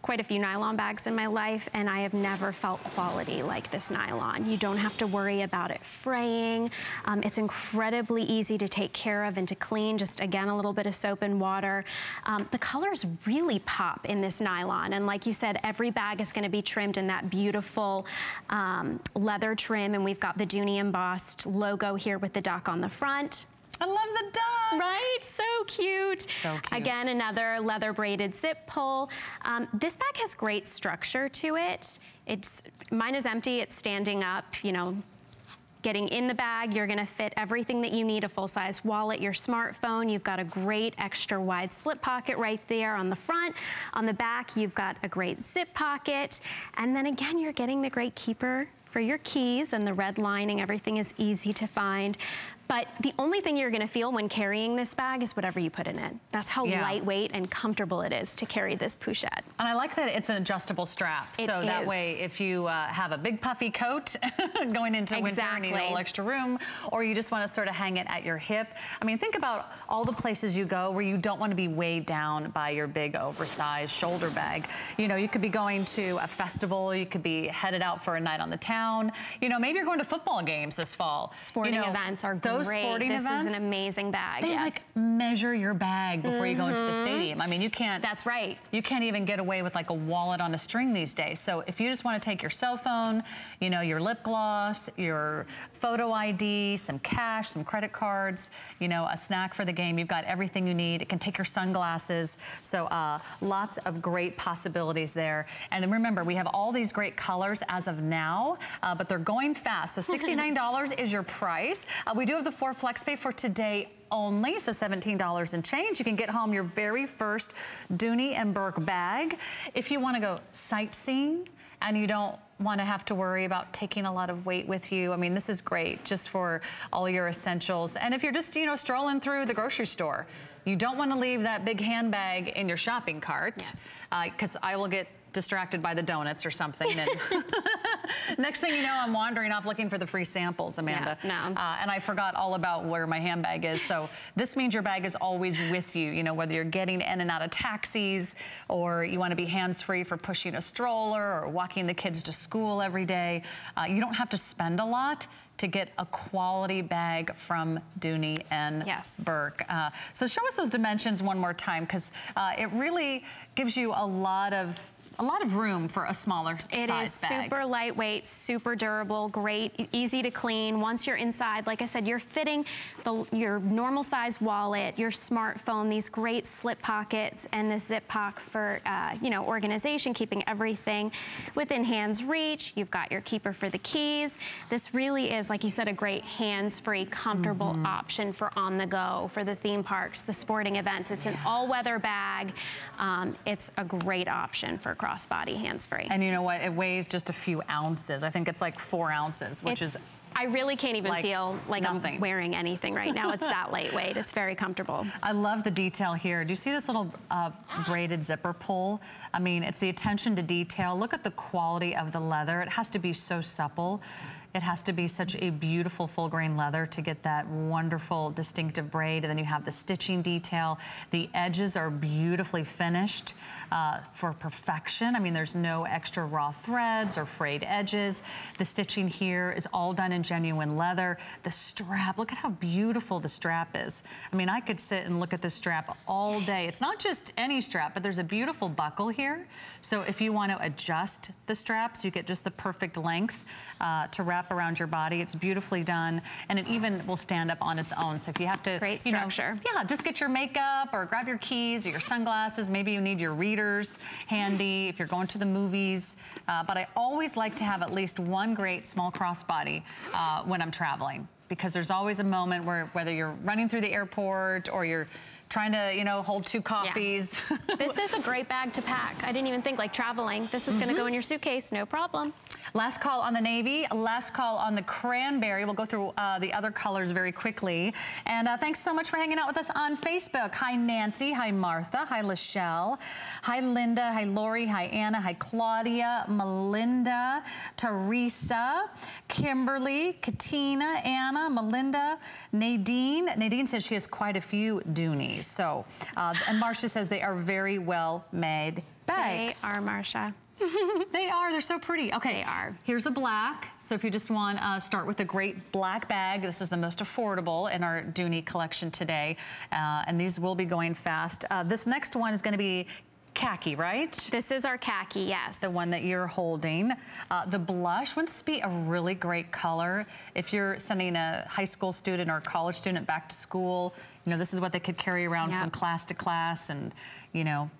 [SPEAKER 2] quite a few nylon bags in my life and I have never felt quality like this nylon. You don't have to worry about it fraying. Um, it's incredibly easy to take care of and to clean, just again, a little bit of soap and water. Um, the colors really pop in this nylon and like you said, every bag is gonna be trimmed in that beautiful um, leather trim and we've got the Dooney embossed logo here with the duck on the front.
[SPEAKER 1] I love the duck.
[SPEAKER 2] Right, so cute.
[SPEAKER 1] So cute.
[SPEAKER 2] Again, another leather braided zip pull. Um, this bag has great structure to it. It's Mine is empty, it's standing up, you know, Getting in the bag, you're gonna fit everything that you need, a full-size wallet, your smartphone. You've got a great extra wide slip pocket right there on the front. On the back, you've got a great zip pocket. And then again, you're getting the great keeper for your keys and the red lining, everything is easy to find. But the only thing you're gonna feel when carrying this bag is whatever you put in it. That's how
[SPEAKER 1] Yeah.
[SPEAKER 2] lightweight and comfortable it is to carry this pochette.
[SPEAKER 1] And I like that it's an adjustable strap.
[SPEAKER 2] It
[SPEAKER 1] so that way, if you uh, have a big puffy coat *laughs* going into winter and need a
[SPEAKER 2] Exactly.
[SPEAKER 1] little extra room, or you just want to sort of hang it at your hip. I mean, think about all the places you go where you don't want to be weighed down by your big oversized shoulder bag. You know, you could be going to a festival, you could be headed out for a night on the town. You know, maybe you're going to football games this fall.
[SPEAKER 2] Sporting
[SPEAKER 1] You know,
[SPEAKER 2] events are
[SPEAKER 1] those
[SPEAKER 2] great.
[SPEAKER 1] sporting
[SPEAKER 2] this
[SPEAKER 1] events.
[SPEAKER 2] is an amazing bag,
[SPEAKER 1] they
[SPEAKER 2] yes.
[SPEAKER 1] like measure your bag before you go into the stadium. I mean, you can't.
[SPEAKER 2] That's right.
[SPEAKER 1] You can't even get away with like a wallet on a string these days. So if you just want to take your cell phone, you know, your lip gloss, your photo ID, some cash, some credit cards, you know, a snack for the game, you've got everything you need. It can take your sunglasses. So uh, lots of great possibilities there. And remember, we have all these great colors as of now, uh, but they're going fast. So *laughs* $69 is your price. Uh, we do have the four flex pay for today only, so $17 and change. You can get home your very first Dooney and Bourke bag. If you want to go sightseeing and you don't want to have to worry about taking a lot of weight with you, I mean, this is great just for all your essentials. And if you're just, you know, strolling through the grocery store, you don't want to leave that big handbag in your shopping cart because uh, I will get distracted by the donuts or something. And *laughs* next thing you know, I'm wandering off looking for the free samples, Amanda.
[SPEAKER 2] Yeah, no.
[SPEAKER 1] Uh, and I forgot all about where my handbag is. So this means your bag is always with you, you know, whether you're getting in and out of taxis or you want to be hands-free for pushing a stroller or walking the kids to school every day. Uh, you don't have to spend a lot to get a quality bag from Dooney and
[SPEAKER 2] Yes.
[SPEAKER 1] Bourke. Uh, so show us those dimensions one more time because uh, it really gives you a lot of a lot of room for a smaller
[SPEAKER 2] It
[SPEAKER 1] size
[SPEAKER 2] is
[SPEAKER 1] bag.
[SPEAKER 2] super lightweight, super durable, great, easy to clean. Once you're inside, like I said, you're fitting the, your normal size wallet, your smartphone, these great slip pockets, and this zip pock for, uh, you know, organization, keeping everything within hand's reach. You've got your keeper for the keys. This really is, like you said, a great hands-free, comfortable
[SPEAKER 1] Mm-hmm.
[SPEAKER 2] option for on the go, for the theme parks, the sporting events. It's an all-weather bag. Um, it's a great option for crossbody hands-free.
[SPEAKER 1] And you know what? It weighs just a few ounces. I think it's like four ounces, which
[SPEAKER 2] It's-
[SPEAKER 1] is
[SPEAKER 2] I really can't even
[SPEAKER 1] like
[SPEAKER 2] feel like
[SPEAKER 1] nothing.
[SPEAKER 2] I'm wearing anything right now. It's that *laughs* lightweight. It's very comfortable.
[SPEAKER 1] I love the detail here. Do you see this little uh, braided zipper pull? I mean, it's the attention to detail. Look at the quality of the leather. It has to be so supple. It has to be such a beautiful full grain leather to get that wonderful distinctive braid. And then you have the stitching detail. The edges are beautifully finished uh, for perfection. I mean, there's no extra raw threads or frayed edges. The stitching here is all done in genuine leather. The strap, look at how beautiful the strap is. I mean, I could sit and look at this strap all day. It's not just any strap, but there's a beautiful buckle here. So if you want to adjust the straps, you get just the perfect length uh, to wrap around your body. It's beautifully done, and it even will stand up on its own. So if you have to,
[SPEAKER 2] Great
[SPEAKER 1] you know,
[SPEAKER 2] structure.
[SPEAKER 1] yeah, just get your makeup or grab your keys or your sunglasses. Maybe you need your readers handy if you're going to the movies. Uh, but I always like to have at least one great small crossbody uh, when I'm traveling because there's always a moment where whether you're running through the airport or you're trying to, you know, hold two coffees. *laughs*
[SPEAKER 2] This is a great bag to pack. I didn't even think like traveling. This is going to
[SPEAKER 1] Mm-hmm.
[SPEAKER 2] go in your suitcase, no problem.
[SPEAKER 1] Last call on the navy, last call on the cranberry. We'll go through uh, the other colors very quickly. And uh, thanks so much for hanging out with us on Facebook. Hi, Nancy. Hi, Martha. Hi, Lachelle. Hi, Linda. Hi, Lori. Hi, Anna. Hi, Claudia. Melinda. Teresa. Kimberly. Katina. Anna. Melinda. Nadine. Nadine says she has quite a few Doonies. So, uh, and Marcia says they are very well made bags.
[SPEAKER 2] They are, Marsha. *laughs*
[SPEAKER 1] They are. They're so pretty. Okay.
[SPEAKER 2] They are.
[SPEAKER 1] Here's a black. So if you just want to uh, start with a great black bag, this is the most affordable in our Dooney collection today. Uh, and these will be going fast. Uh, this next one is going to be khaki, right?
[SPEAKER 2] This is our khaki, yes.
[SPEAKER 1] The one that you're holding. Uh, the blush, wouldn't this be a really great color? If you're sending a high school student or a college student back to school, you know, this is what they could carry around
[SPEAKER 2] Yep.
[SPEAKER 1] from class to class and, you know,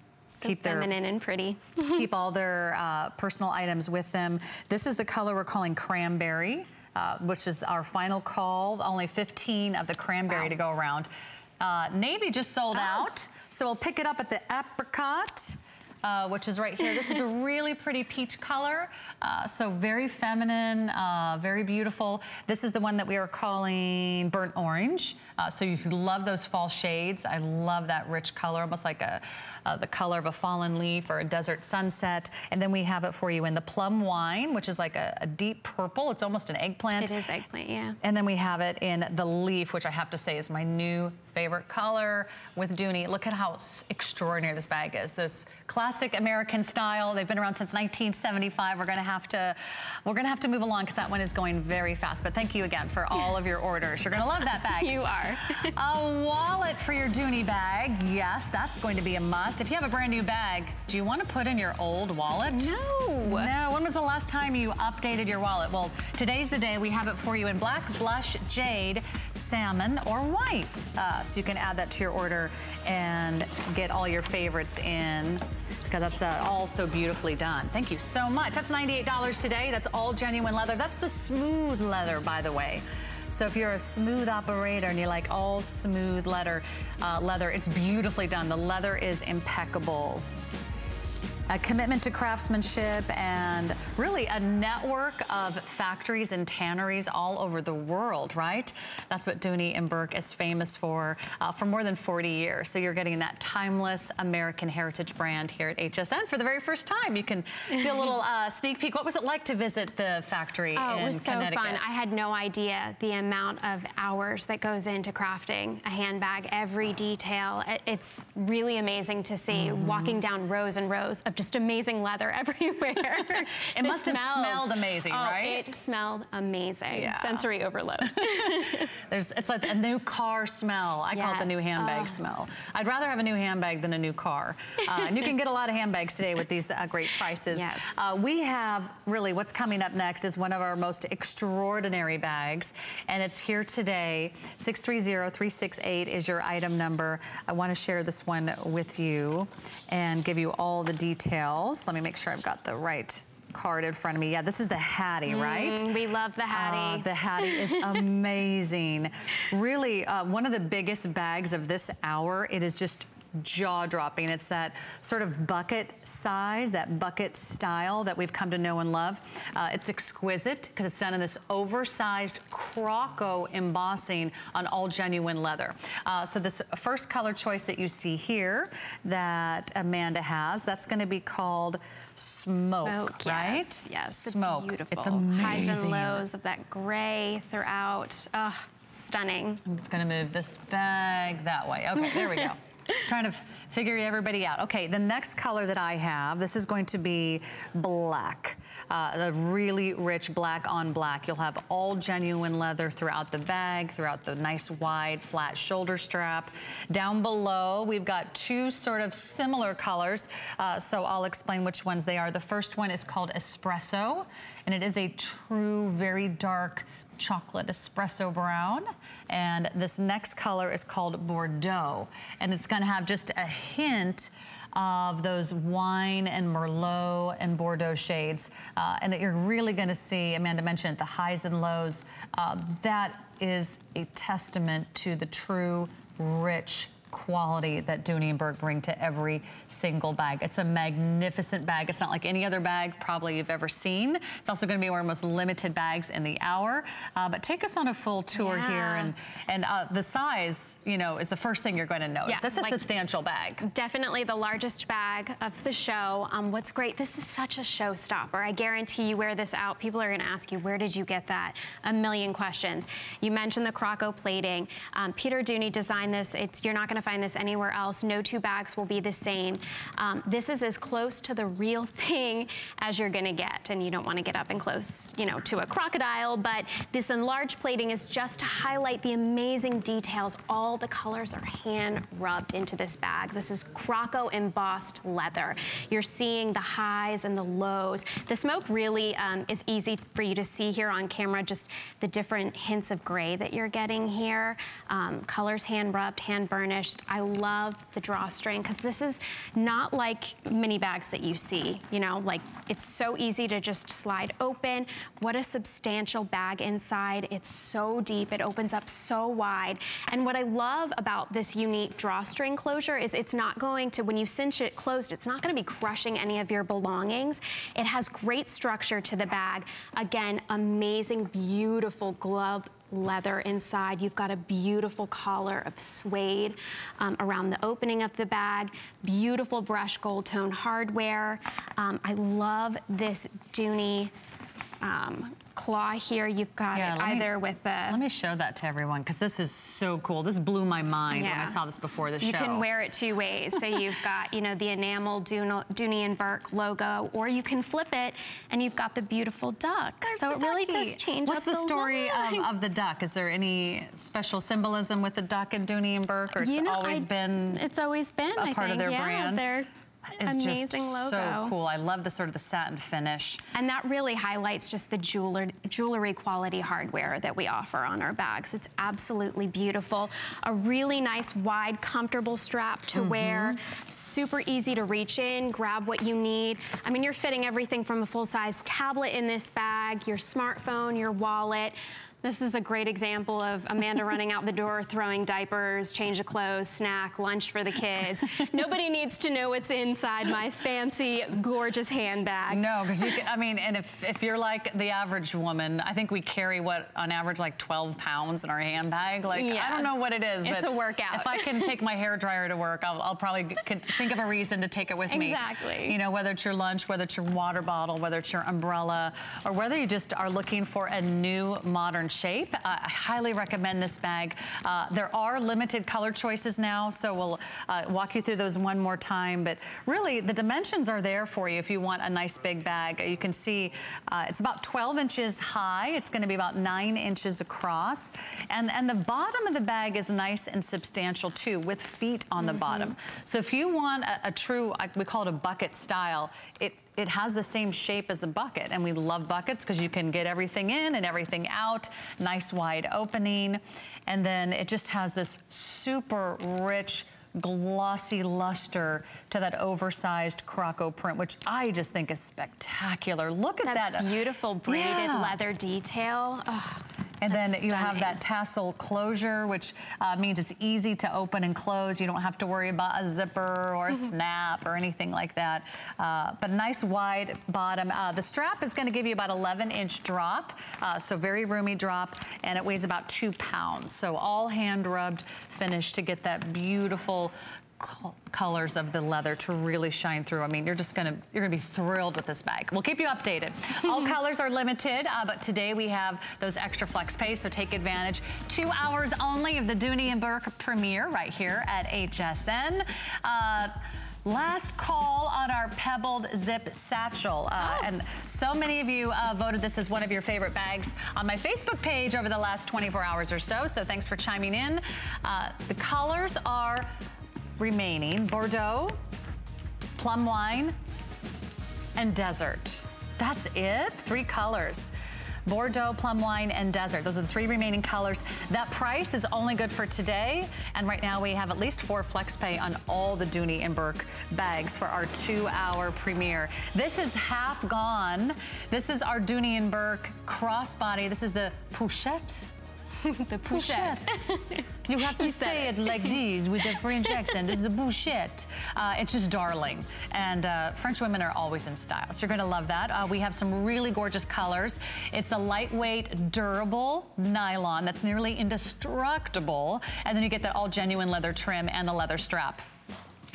[SPEAKER 2] So
[SPEAKER 1] keep their
[SPEAKER 2] feminine and pretty. *laughs*
[SPEAKER 1] keep all their uh, personal items with them. This is the color we're calling cranberry, uh, which is our final call. Only 15 of the cranberry to go around. Uh, Navy just sold out, so we'll pick it up at the apricot. Uh, which is right here. This is a really pretty peach color. Uh, so very feminine, uh, very beautiful. This is the one that we are calling burnt orange. Uh, so you love those fall shades. I love that rich color, almost like a, uh, the color of a fallen leaf or a desert sunset. And then we have it for you in the plum wine, which is like a, a deep purple. It's almost an eggplant.
[SPEAKER 2] It is eggplant, yeah.
[SPEAKER 1] And then we have it in the leaf, which I have to say is my new favorite color with Dooney. Look at how extraordinary this bag is. This classic American style. They've been around since 1975. We're gonna have to, we're gonna have to move along because that one is going very fast. But thank you again for all of your orders. You're gonna love that bag. *laughs*
[SPEAKER 2] you are. *laughs*
[SPEAKER 1] a wallet for your Dooney bag. Yes, that's going to be a must. If you have a brand new bag, do you want to put in your old wallet?
[SPEAKER 2] No.
[SPEAKER 1] No. When was the last time you updated your wallet? Well, today's the day. We have it for you in black, blush, jade, salmon, or white. Uh, so you can add that to your order and get all your favorites in because that's uh, all so beautifully done. Thank you so much. That's $98 today. That's all genuine leather. That's the smooth leather, by the way. So if you're a smooth operator and you like all smooth leather, uh, leather, it's beautifully done. The leather is impeccable a commitment to craftsmanship and really a network of factories and tanneries all over the world, right? That's what Dooney and Bourke is famous for uh, for more than 40 years. So you're getting that timeless American heritage brand here at HSN for the very first time. You can do a *laughs* little uh, sneak peek. What was it like to visit the factory
[SPEAKER 2] oh,
[SPEAKER 1] in
[SPEAKER 2] it was so
[SPEAKER 1] Connecticut?
[SPEAKER 2] fun. I had no idea the amount of hours that goes into crafting a handbag, every detail. It's really amazing to see mm -hmm. walking down rows and rows of just amazing leather *laughs* everywhere.
[SPEAKER 1] it must smells. have smelled amazing,
[SPEAKER 2] oh,
[SPEAKER 1] right?
[SPEAKER 2] It smelled amazing. Yeah. Sensory overload. *laughs* *laughs*
[SPEAKER 1] There's, it's like a new car smell. I yes. call it the new handbag oh. smell. I'd rather have a new handbag than a new car. Uh, and you can get a lot of handbags today with these uh, great prices.
[SPEAKER 2] Yes.
[SPEAKER 1] Uh, we have really what's coming up next is one of our most extraordinary bags. And it's here today. 630368 is your item number. I want to share this one with you and give you all the details. Let me make sure I've got the right card in front of me. Yeah, this is the Hattie, mm, right?
[SPEAKER 2] We love the Hattie.
[SPEAKER 1] Uh, the Hattie is *laughs* amazing. really, uh, one of the biggest bags of this hour. It is just jaw-dropping. It's that sort of bucket size, that bucket style that we've come to know and love. Uh, it's exquisite because it's done in this oversized Croco embossing on all genuine leather. Uh, so this first color choice that you see here that Amanda has, that's going to be called Smoke,
[SPEAKER 2] Smoke
[SPEAKER 1] right?
[SPEAKER 2] Yes, yes.
[SPEAKER 1] Smoke.
[SPEAKER 2] Beautiful.
[SPEAKER 1] It's amazing.
[SPEAKER 2] Highs and lows of that gray throughout. Ugh, stunning.
[SPEAKER 1] I'm just going to move this bag that way. Okay, there we go. *laughs* trying to figure everybody out. Okay, the next color that I have, this is going to be black. Uh, really rich black on black. You'll have all genuine leather throughout the bag, throughout the nice wide flat shoulder strap. Down below, we've got two sort of similar colors, uh, so I'll explain which ones they are. The first one is called Espresso, and it is a true, very dark, chocolate espresso brown. And this next color is called Bordeaux. And it's gonna have just a hint of those wine and Merlot and Bordeaux shades. Uh, and that you're really gonna see, Amanda mentioned the highs and lows. Uh, that is a testament to the true rich quality that Dooney and Bourke bring to every single bag. It's a magnificent bag. It's not like any other bag probably you've ever seen. It's also going to be one of the most limited bags in the hour. Uh, but take us on a full tour
[SPEAKER 2] yeah.
[SPEAKER 1] here. And, and uh, the size, you know, is the first thing you're going to notice.
[SPEAKER 2] Yeah,
[SPEAKER 1] It's a like substantial bag.
[SPEAKER 2] Definitely the largest bag of the show. Um, what's great, this is such a showstopper. I guarantee you wear this out, people are going to ask you, where did you get that? A million questions. You mentioned the Croco plating. Um, Peter Dooney designed this. It's You're not going to find this anywhere else. No two bags will be the same. Um, this is as close to the real *laughs* thing as you're gonna get. And you don't wanna get up and close, you know, to a crocodile, but this enlarged plating is just to highlight the amazing details. All the colors are hand rubbed into this bag. This is Croco embossed leather. You're seeing the highs and the lows. The smoke really um, is easy for you to see here on camera, just the different hints of gray that you're getting here. Um, colors hand rubbed, hand burnished finished. I love the drawstring because this is not like mini bags that you see, you know, like it's so easy to just slide open. What a substantial bag inside. It's so deep, it opens up so wide. And what I love about this unique drawstring closure is it's not going to, when you cinch it closed, it's not gonna be crushing any of your belongings. It has great structure to the bag. Again, amazing, beautiful glove leather inside. You've got a beautiful collar of suede um, around the opening of the bag. Beautiful brushed gold tone hardware. Um, I love this Dooney um, claw here. You've got yeah, it either
[SPEAKER 1] me,
[SPEAKER 2] with the...
[SPEAKER 1] Let me show that to everyone because this is so cool. This blew my mind yeah. when I saw this before the
[SPEAKER 2] you
[SPEAKER 1] show.
[SPEAKER 2] You can wear it two ways. so you've got, you know, the enamel Dooney and Bourke logo, or you can flip it and you've got the beautiful duck.
[SPEAKER 1] There's
[SPEAKER 2] so
[SPEAKER 1] it
[SPEAKER 2] really does change
[SPEAKER 1] What's the,
[SPEAKER 2] the
[SPEAKER 1] story of, of, the duck? Is there any special symbolism with the duck and Dooney and Bourke, or it's
[SPEAKER 2] you know,
[SPEAKER 1] always
[SPEAKER 2] I,
[SPEAKER 1] been
[SPEAKER 2] It's always been,
[SPEAKER 1] a part
[SPEAKER 2] think.
[SPEAKER 1] of their
[SPEAKER 2] yeah,
[SPEAKER 1] brand? Is
[SPEAKER 2] Amazing
[SPEAKER 1] just
[SPEAKER 2] logo.
[SPEAKER 1] so cool. I love the sort of the satin finish.
[SPEAKER 2] And that really highlights just the jeweler, jewelry quality hardware that we offer on our bags. It's absolutely beautiful. A really nice, wide, comfortable strap to mm -hmm. wear. Super easy to reach in, grab what you need. I mean, you're fitting everything from a full-size tablet in this bag, your smartphone, your wallet, this is a great example of Amanda running out the door, throwing diapers, change of clothes, snack, lunch for the kids. Nobody needs to know what's inside my fancy, gorgeous handbag.
[SPEAKER 1] No, because you can, I mean, and if, if you're like the average woman, I think we carry what, on average, like 12 pounds in our handbag. Like, yeah. I don't know what it is.
[SPEAKER 2] It's a workout.
[SPEAKER 1] If I can take my hair dryer to work, I'll, I'll probably think of a reason to take it with
[SPEAKER 2] me. Exactly.
[SPEAKER 1] You know, whether it's your lunch, whether it's your water bottle, whether it's your umbrella, or whether you just are looking for a new modern shape. Uh, I highly recommend this bag. Uh, there are limited color choices now, so we'll uh, walk you through those one more time. But really, the dimensions are there for you if you want a nice big bag. You can see uh, it's about 12 inches high. It's going to be about 9 inches across. And, and the bottom of the bag is nice and substantial, too, with feet on mm -hmm. the mm-hmm. bottom. So if you want a, a true, we call it a bucket style, it it has the same shape as a bucket. And we love buckets because you can get everything in and everything out. Nice wide opening. And then it just has this super rich, glossy luster to that oversized Croco print, which I just think is spectacular. Look at that.
[SPEAKER 2] that. beautiful braided yeah. leather detail. Oh,
[SPEAKER 1] and then you stunning. have that tassel closure, which uh, means it's easy to open and close. You don't have to worry about a zipper or a mm-hmm. snap or anything like that. Uh, but nice wide bottom. Uh, the strap is gonna give you about 11 inch drop, uh, so very roomy drop, and it weighs about two pounds. So all hand rubbed finish to get that beautiful colors of the leather to really shine through. I mean, you're just gonna, you're gonna be thrilled with this bag. We'll keep you updated. *laughs* All colors are limited, uh, but today we have those extra flex pay, so take advantage. Two hours only of the Dooney and Bourke premiere right here at HSN. Uh, Last call on our pebbled zip satchel. Uh, oh. And so many of you uh, voted this as one of your favorite bags on my Facebook page over the last 24 hours or so. So thanks for chiming in. Uh, the colors are remaining. Bordeaux, plum wine, and desert. That's it, three colors. Bordeaux, plum wine, and desert. Those are the three remaining colors. That price is only good for today. And right now we have at least four flex pay on all the Dooney and Bourke bags for our two hour premiere. This is half gone. This is our Dooney and Bourke crossbody. This is the Pouchette. *laughs*
[SPEAKER 2] the pouchette. *laughs*
[SPEAKER 1] you have to you say it. it. like *laughs* this with a French accent. It's the bouchette. Uh, it's just darling. And uh, French women are always in style. So you're going to love that. Uh, we have some really gorgeous colors. It's a lightweight, durable nylon that's nearly indestructible. And then you get that all genuine leather trim and the leather strap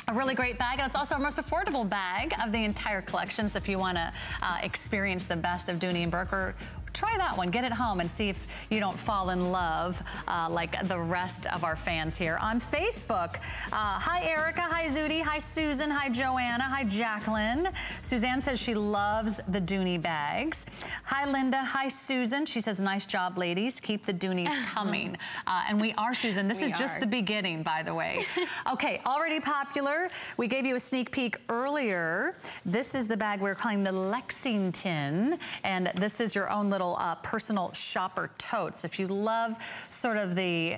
[SPEAKER 1] a really great bag and it's also our most affordable bag of the entire collection so if you want to uh, experience the best of Dooney and Bourke or, try that one. Get it home and see if you don't fall in love uh, like the rest of our fans here on Facebook. Uh, hi, Erica. Hi, Zudi. Hi, Susan. Hi, Joanna. Hi, Jacqueline. Suzanne says she loves the Dooney bags. Hi, Linda. Hi, Susan. She says, nice job, ladies. Keep the Doonies *laughs* coming. Uh, and we are, Susan. This we is just the beginning, by the way. *laughs* okay, already popular. We gave you a sneak peek earlier. This is the bag we're calling the Lexington. And this is your own little little uh, personal shopper totes. If you love sort of the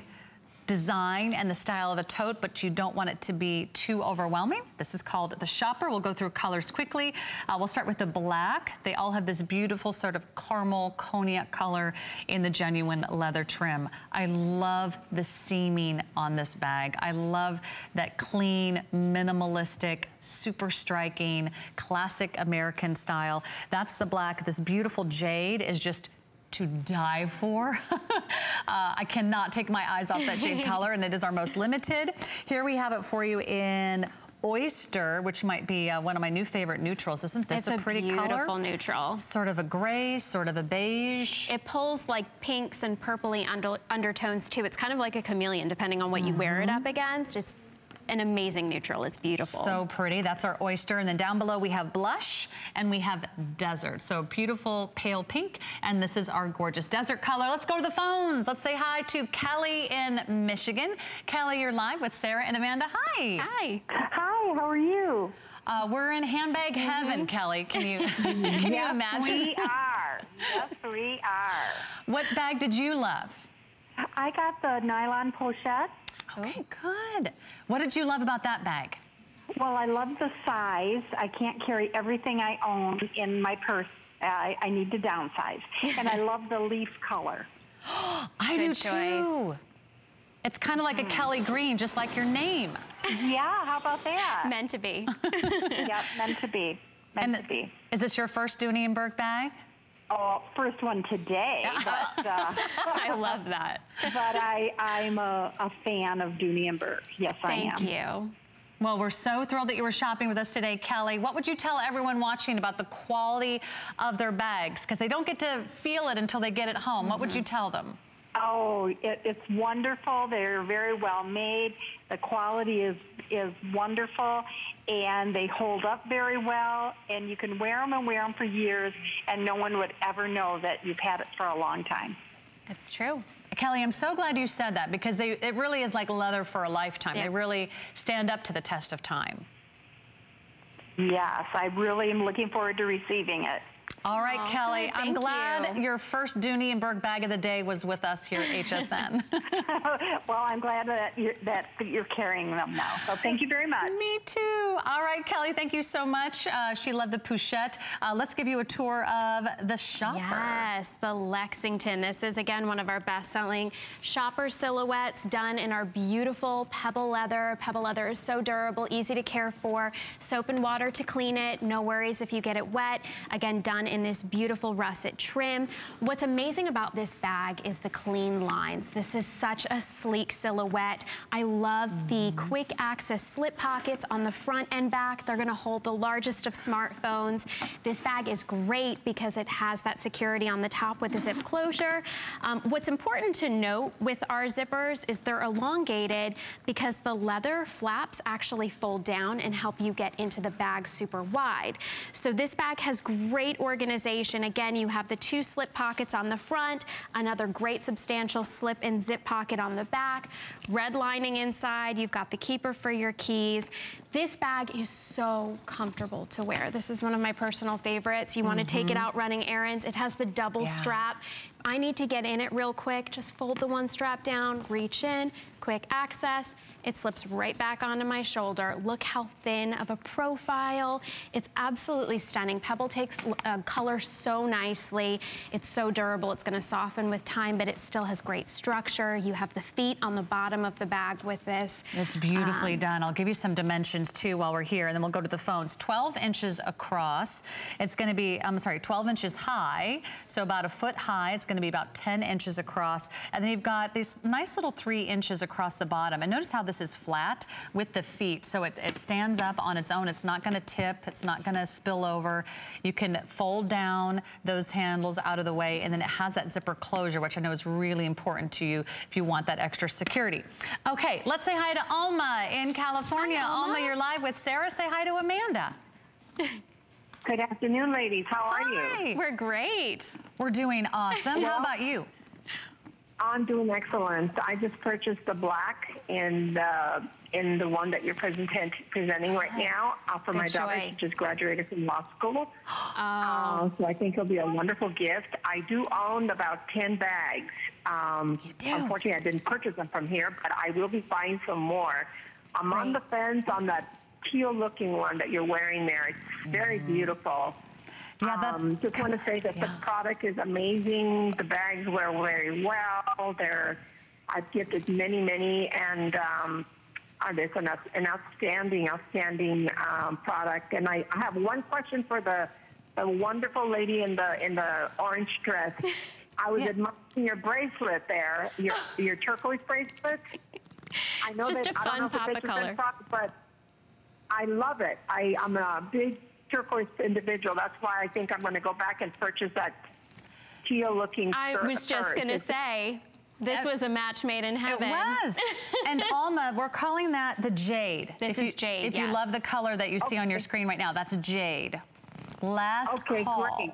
[SPEAKER 1] design and the style of a tote, but you don't want it to be too overwhelming. This is called the Shopper. We'll go through colors quickly. Uh, we'll start with the black. They all have this beautiful sort of caramel cognac color in the genuine leather trim. I love the seaming on this bag. I love that clean, minimalistic, super striking, classic American style. That's the black. This beautiful jade is just to die for. *laughs* uh, I cannot take my eyes off that jade *laughs* color and it is our most limited. Here we have it for you in oyster, which might be uh, one of my new favorite neutrals. Isn't this
[SPEAKER 2] it's
[SPEAKER 1] a pretty color?
[SPEAKER 2] beautiful neutral.
[SPEAKER 1] Sort of a gray, sort of a beige.
[SPEAKER 2] It pulls like pinks and purpley under, undertones too. It's kind of like a chameleon depending on what mm -hmm. you wear it
[SPEAKER 1] mm-hmm.
[SPEAKER 2] up against. It's an amazing neutral. It's beautiful.
[SPEAKER 1] So pretty. That's our oyster. And then down below we have blush and we have desert. So beautiful pale pink. And this is our gorgeous desert color. Let's go to the phones. Let's say hi to Kelly in Michigan. Kelly, you're live with Sarah and Amanda. Hi.
[SPEAKER 2] Hi.
[SPEAKER 3] Hi, how are you?
[SPEAKER 1] Uh, we're in handbag mm -hmm. heaven, Kelly. Can you *laughs* can
[SPEAKER 3] yes,
[SPEAKER 1] you imagine?
[SPEAKER 3] we are. Yes, we are.
[SPEAKER 1] What bag did you love?
[SPEAKER 3] I got the nylon pochette.
[SPEAKER 1] Okay, good. What did you love about that bag?
[SPEAKER 3] Well, I love the size. I can't carry everything I own in my purse. I, I need to downsize. and I *laughs* love the leaf color. *gasps*
[SPEAKER 1] I Good do choice. too. It's kind of like mm. a Kelly green, just like your name.
[SPEAKER 3] Yeah, how about that?
[SPEAKER 2] meant to be. *laughs*
[SPEAKER 3] yep, meant to be. Meant
[SPEAKER 1] and
[SPEAKER 3] to be.
[SPEAKER 1] Is this your first Dooney and Bourke bag?
[SPEAKER 3] Oh, first one today. *laughs* But, uh,
[SPEAKER 2] I love that.
[SPEAKER 3] But I, I'm a, a fan of Dooney and Bourke. Yes,
[SPEAKER 2] Thank
[SPEAKER 3] I
[SPEAKER 2] am. Thank you.
[SPEAKER 1] Well, we're so thrilled that you were shopping with us today, Kelly. What would you tell everyone watching about the quality of their bags? Because they don't get to feel it until they get it home. Mm -hmm. What would you tell them?
[SPEAKER 3] Oh, it, it's wonderful. They're very well made. The quality is is wonderful, and they hold up very well. And you can wear them and wear them for years, and no one would ever know that you've had it for a long time.
[SPEAKER 2] It's true.
[SPEAKER 1] Kelly, I'm so glad you said that because they, it really is like leather for a lifetime. Yeah. They really stand up to the test of time.
[SPEAKER 3] Yes, I really am looking forward to receiving it.
[SPEAKER 1] All right, oh, Kelly, I'm glad you. your first Dooney bag of the day was with us here at *laughs* HSN. *laughs*
[SPEAKER 3] well, I'm glad that you're, that you're carrying them now. So thank you very much.
[SPEAKER 1] Me too. All right, Kelly, thank you so much. Uh, she loved the Pochette. Uh, let's give you a tour of the shopper.
[SPEAKER 2] Yes, the Lexington. This is, again, one of our best-selling shopper silhouettes done in our beautiful pebble leather. Pebble leather is so durable, easy to care for. Soap and water to clean it. No worries if you get it wet. Again, done in this beautiful russet trim. What's amazing about this bag is the clean lines. This is such a sleek silhouette. I love mm -hmm. the mm-hmm. quick access slip pockets on the front and back. They're gonna hold the largest of smartphones. This bag is great because it has that security on the top with a zip closure. Um, what's important to note with our zippers is they're elongated because the leather flaps actually fold down and help you get into the bag super wide. So this bag has great organization organization. Again, you have the two slip pockets on the front, another great substantial slip and zip pocket on the back, red lining inside, you've got the keeper for your keys. This bag is so comfortable to wear. This is one of my personal favorites. You mm -hmm. want to take it mm-hmm. out running errands. It has the double yeah. strap. I need to get in it real quick. Just fold the one strap down, reach in, quick access, it slips right back onto my shoulder. Look how thin of a profile. It's absolutely stunning. Pebble takes uh, color so nicely. It's so durable. It's gonna soften with time, but it still has great structure. You have the feet on the bottom of the bag with this.
[SPEAKER 1] It's beautifully um, done. I'll give you some dimensions too while we're here, and then we'll go to the phones. 12 inches across. It's gonna be, I'm sorry, 12 inches high, so about a foot high. It's gonna be about 10 inches across. And then you've got these nice little three inches across the bottom. And notice how this this is flat with the feet, so it, it stands up on its own. It's not gonna tip, it's not gonna spill over. You can fold down those handles out of the way, and then it has that zipper closure, which I know is really important to you if you want that extra security. Okay, let's say hi to Alma in California. Hi, Alma. Alma, you're live with Sarah. Say hi to Amanda.
[SPEAKER 9] Good afternoon, ladies. How are
[SPEAKER 2] Hi.
[SPEAKER 9] you?
[SPEAKER 2] We're great.
[SPEAKER 1] We're doing awesome. How about you?
[SPEAKER 9] I'm doing excellent. I just purchased the black and uh, in the one that you're present, presenting right now uh, for
[SPEAKER 2] Good
[SPEAKER 9] my daughter. She just graduated from law school.
[SPEAKER 2] Oh.
[SPEAKER 9] Uh, so I think it'll be a wonderful gift. I do own about 10 bags. Um,
[SPEAKER 1] You do?
[SPEAKER 9] Unfortunately, I didn't purchase them from here, but I will be buying some more. I'm on the fence on that teal-looking one that you're wearing there. It's very beautiful.
[SPEAKER 1] Yeah, that-
[SPEAKER 9] um, just want to say that
[SPEAKER 1] Yeah.
[SPEAKER 9] the product is amazing. The bags wear very well. They're I've gifted many, many, and um, uh, it's an, an outstanding, outstanding um, product. And I, I have one question for the the wonderful lady in the in the orange dress. *laughs* I was
[SPEAKER 1] Yeah.
[SPEAKER 9] admiring your bracelet there, your your turquoise bracelet. I know
[SPEAKER 2] It's just
[SPEAKER 9] that
[SPEAKER 2] a
[SPEAKER 9] I don't
[SPEAKER 2] fun
[SPEAKER 9] know if it's
[SPEAKER 2] pop of color.
[SPEAKER 9] product, but I love it. I, I'm a big turquoise individual. That's why I think I'm going to go back and purchase that teal-looking.
[SPEAKER 2] I was just going to say, this was a match made in heaven.
[SPEAKER 1] It was. and *laughs* Alma, we're calling that the jade.
[SPEAKER 2] This
[SPEAKER 1] if you,
[SPEAKER 2] is jade,
[SPEAKER 1] If you love the color that you see on your screen right now, that's jade. Last
[SPEAKER 9] Okay,
[SPEAKER 1] call.
[SPEAKER 9] great.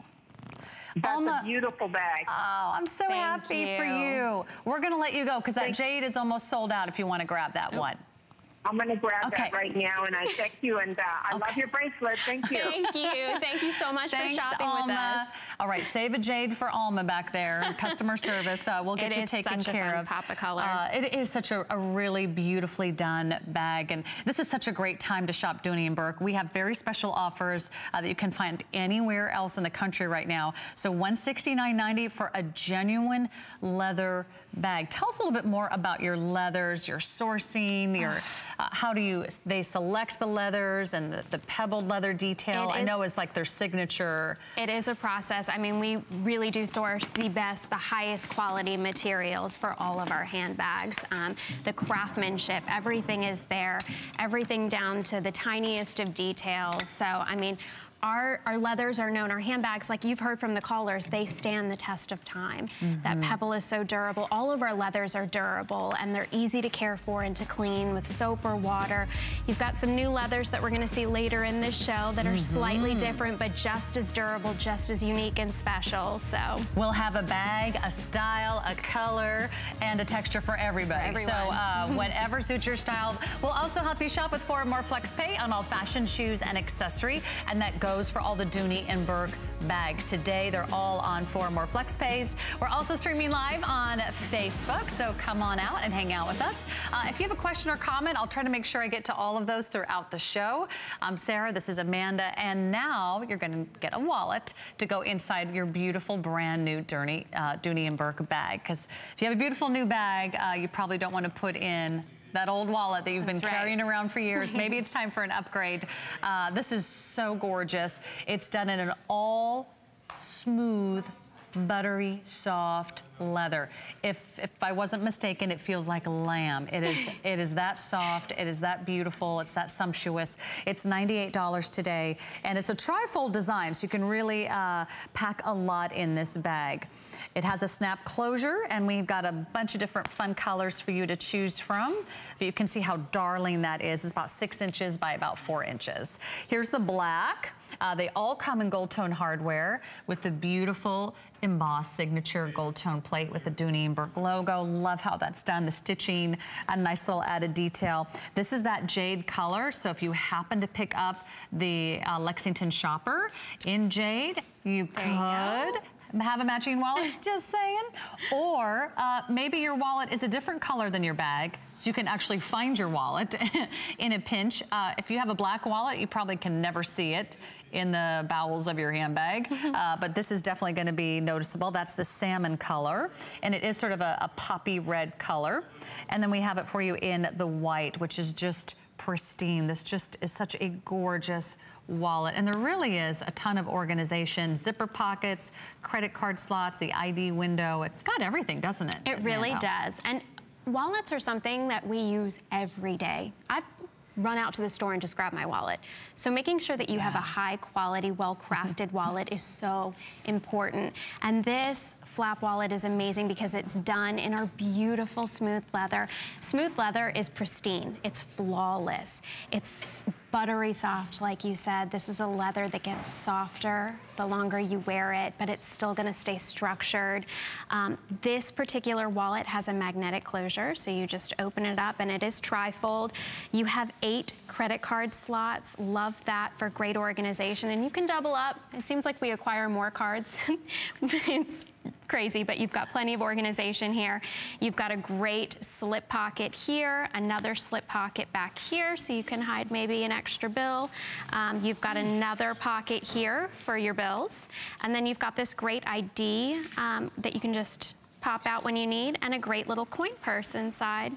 [SPEAKER 9] That's
[SPEAKER 1] Alma-
[SPEAKER 9] a beautiful bag.
[SPEAKER 1] Oh, I'm so
[SPEAKER 2] Thank
[SPEAKER 1] happy for
[SPEAKER 2] you.
[SPEAKER 1] you. We're gonna let you go because that
[SPEAKER 9] Thank-
[SPEAKER 1] jade is almost sold out if you want to grab that oh. one.
[SPEAKER 9] I'm going to grab
[SPEAKER 1] Okay.
[SPEAKER 9] that right now, and I thank you, and uh, I love your bracelet. Thank you.
[SPEAKER 2] Thank you. Thank you so much
[SPEAKER 1] Thanks,
[SPEAKER 2] for shopping with us.
[SPEAKER 1] All right, save a jade for Alma back there. Customer service. Uh, we'll *laughs* get
[SPEAKER 2] It
[SPEAKER 1] you
[SPEAKER 2] is
[SPEAKER 1] taken
[SPEAKER 2] such a
[SPEAKER 1] care
[SPEAKER 2] fun
[SPEAKER 1] of.
[SPEAKER 2] pop of color.
[SPEAKER 1] Uh, it is such a, a really beautifully done bag, and this is such a great time to shop Dooney and Bourke. We have very special offers uh, that you can find anywhere else in the country right now. So $169.90 for a genuine leather bag. Tell us a little bit more about your leathers, your sourcing, your uh, how do you they select the leathers and the, the pebbled leather detail.
[SPEAKER 2] It
[SPEAKER 1] I know
[SPEAKER 2] is-
[SPEAKER 1] is like their signature.
[SPEAKER 2] It is a process. I mean, we really do source the best, the highest quality materials for all of our handbags. Um, the craftsmanship, everything is there, everything down to the tiniest of details. So, I mean, our, our leathers are known, our handbags, like you've heard from the callers, they stand the test of time. That pebble is so durable. All of our leathers are durable and they're easy to care for and to clean with soap or water. You've got some new leathers that we're gonna see later in this show that are slightly different, but just as durable, just as unique and special, so.
[SPEAKER 1] We'll have a bag, a style, a color, and a texture for everybody.
[SPEAKER 2] For
[SPEAKER 1] so uh, *laughs* whatever suits your style. We'll also help you shop with four more flex pay on all fashion, shoes, and accessory. And that goes for all the Dooney and Bourke bags. Today, they're all on four more flex pays. We're also streaming live on Facebook, so come on out and hang out with us. Uh, if you have a question or comment, I'll try to make sure I get to all of those throughout the show. I'm Sarah, this is Amanda, and now you're gonna get a wallet to go inside your beautiful brand new Dooney, uh, Dooney and Bourke bag. Because if you have a beautiful new bag, uh, you probably don't want to put in that old wallet that you've been
[SPEAKER 2] right.
[SPEAKER 1] carrying around for years. Maybe *laughs* it's time for an upgrade. Uh, this is so gorgeous. It's done in an all smooth, buttery, soft leather. If, if I wasn't mistaken, it feels like lamb. It is, *laughs* it is that soft, it is that beautiful, it's that sumptuous. It's $98 today, and it's a trifold design, so you can really uh, pack a lot in this bag. It has a snap closure, and we've got a bunch of different fun colors for you to choose from. But you can see how darling that is. It's about six inches by about four inches. Here's the black. Uh, they all come in gold tone hardware with the beautiful embossed signature gold tone plate with the Dooney and Bourke logo. Love how that's done. The stitching, a nice little added detail. This is that jade color. So if you happen to pick up the uh, Lexington shopper in jade, you could
[SPEAKER 2] you
[SPEAKER 1] have a matching wallet, *laughs* just saying. Or uh, maybe your wallet is a different color than your bag, so you can actually find your wallet *laughs* in a pinch. Uh, if you have a black wallet, you probably can never see it in the bowels of your handbag, *laughs* uh, but this is definitely gonna be noticeable. That's the salmon color, and it is sort of a, a poppy red color. And then we have it for you in the white, which is just pristine. This just is such a gorgeous wallet. And there really is a ton of organization, zipper pockets, credit card slots, the ID window. It's got everything, doesn't it?
[SPEAKER 2] It really does. And wallets are something that we use every day. I've run out to the store and just grab my wallet. So making sure that you have a high quality, well-crafted mm-hmm. wallet is so important. And this flap wallet is amazing because it's done in our beautiful smooth leather. Smooth leather is pristine. It's flawless. It's buttery soft, like you said. This is a leather that gets softer the longer you wear it, but it's still gonna stay structured. Um, this particular wallet has a magnetic closure, so you just open it up and it is trifold. You have eight credit card slots. Love that for great organization. And you can double up. It seems like we acquire more cards. *laughs* it's crazy, but you've got plenty of organization here. You've got a great slip pocket here, another slip pocket back here, so you can hide maybe an extra bill. Um, you've got another pocket here for your bills. And then you've got this great ID um, that you can just pop out when you need, and a great little coin purse inside.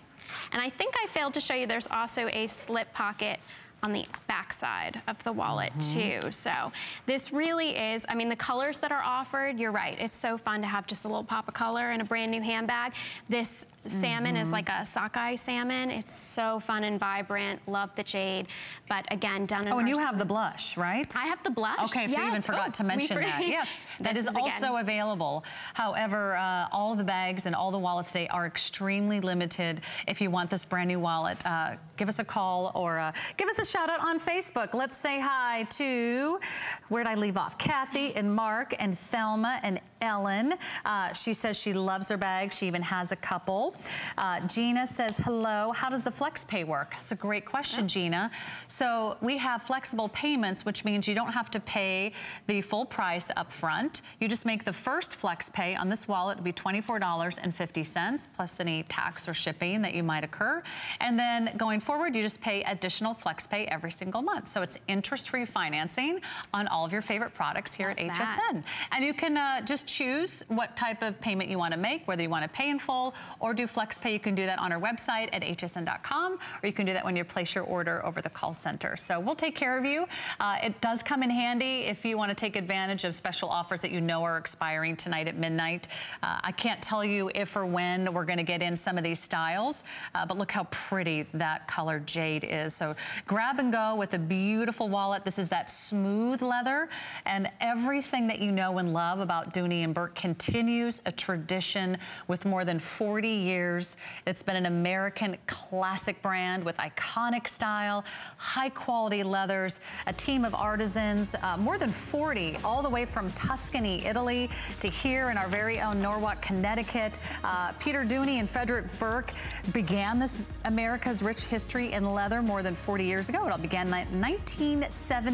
[SPEAKER 2] And I think I failed to show you there's also a slip pocket on the back side of the wallet mm -hmm. too. So this really is, I mean, the colors that are offered, you're right. It's so fun to have just a little pop of color in a brand new handbag. This salmon mm -hmm. is mm-hmm. like a sockeye salmon. It's so fun and vibrant. Love the jade. But again, done in
[SPEAKER 1] Oh, and you have the blush, right?
[SPEAKER 2] I have the blush.
[SPEAKER 1] Okay, yes. I even forgot oh, to *laughs* mention that. Yes, that is, is also again. available. However, uh, all the bags and all the wallets today are extremely limited. If you want this brand new wallet, uh, give us a call or uh, give us a shout out on Facebook. Let's say hi to, where'd I leave off? Kathy and Mark and Thelma and Ellen. Uh, she says she loves her bag. She even has a couple. Uh, Gina says, hello, how does the flex pay work? That's a great question, Gina. So we have flexible payments, which means you don't have to pay the full price up front. You just make the first flex pay on this wallet to be $24.50 plus any tax or shipping that you might occur. And then going forward, you just pay additional flex pay every single month. So it's interest-free financing on all of your favorite products here Love at HSN. That. And you can uh, just choose what type of payment you want to make, whether you want to pay in full or do do FlexPay, you can do that on our website at hsn.com, or you can do that when you place your order over the call center. So we'll take care of you. Uh, it does come in handy if you want to take advantage of special offers that you know are expiring tonight at midnight. Uh, I can't tell you if or when we're going to get in some of these styles, uh, but look how pretty that color jade is. So grab and go with a beautiful wallet. This is that smooth leather, and everything that you know and love about Dooney and Bourke continues a tradition with more than 40 years years. It's been an American classic brand with iconic style, high quality leathers, a team of artisans, uh, more than 40, all the way from Tuscany, Italy to here in our very own Norwalk, Connecticut. Uh, Peter Dooney and Frederick Bourke began this America's rich history in leather more than 40 years ago. It all began in 1970.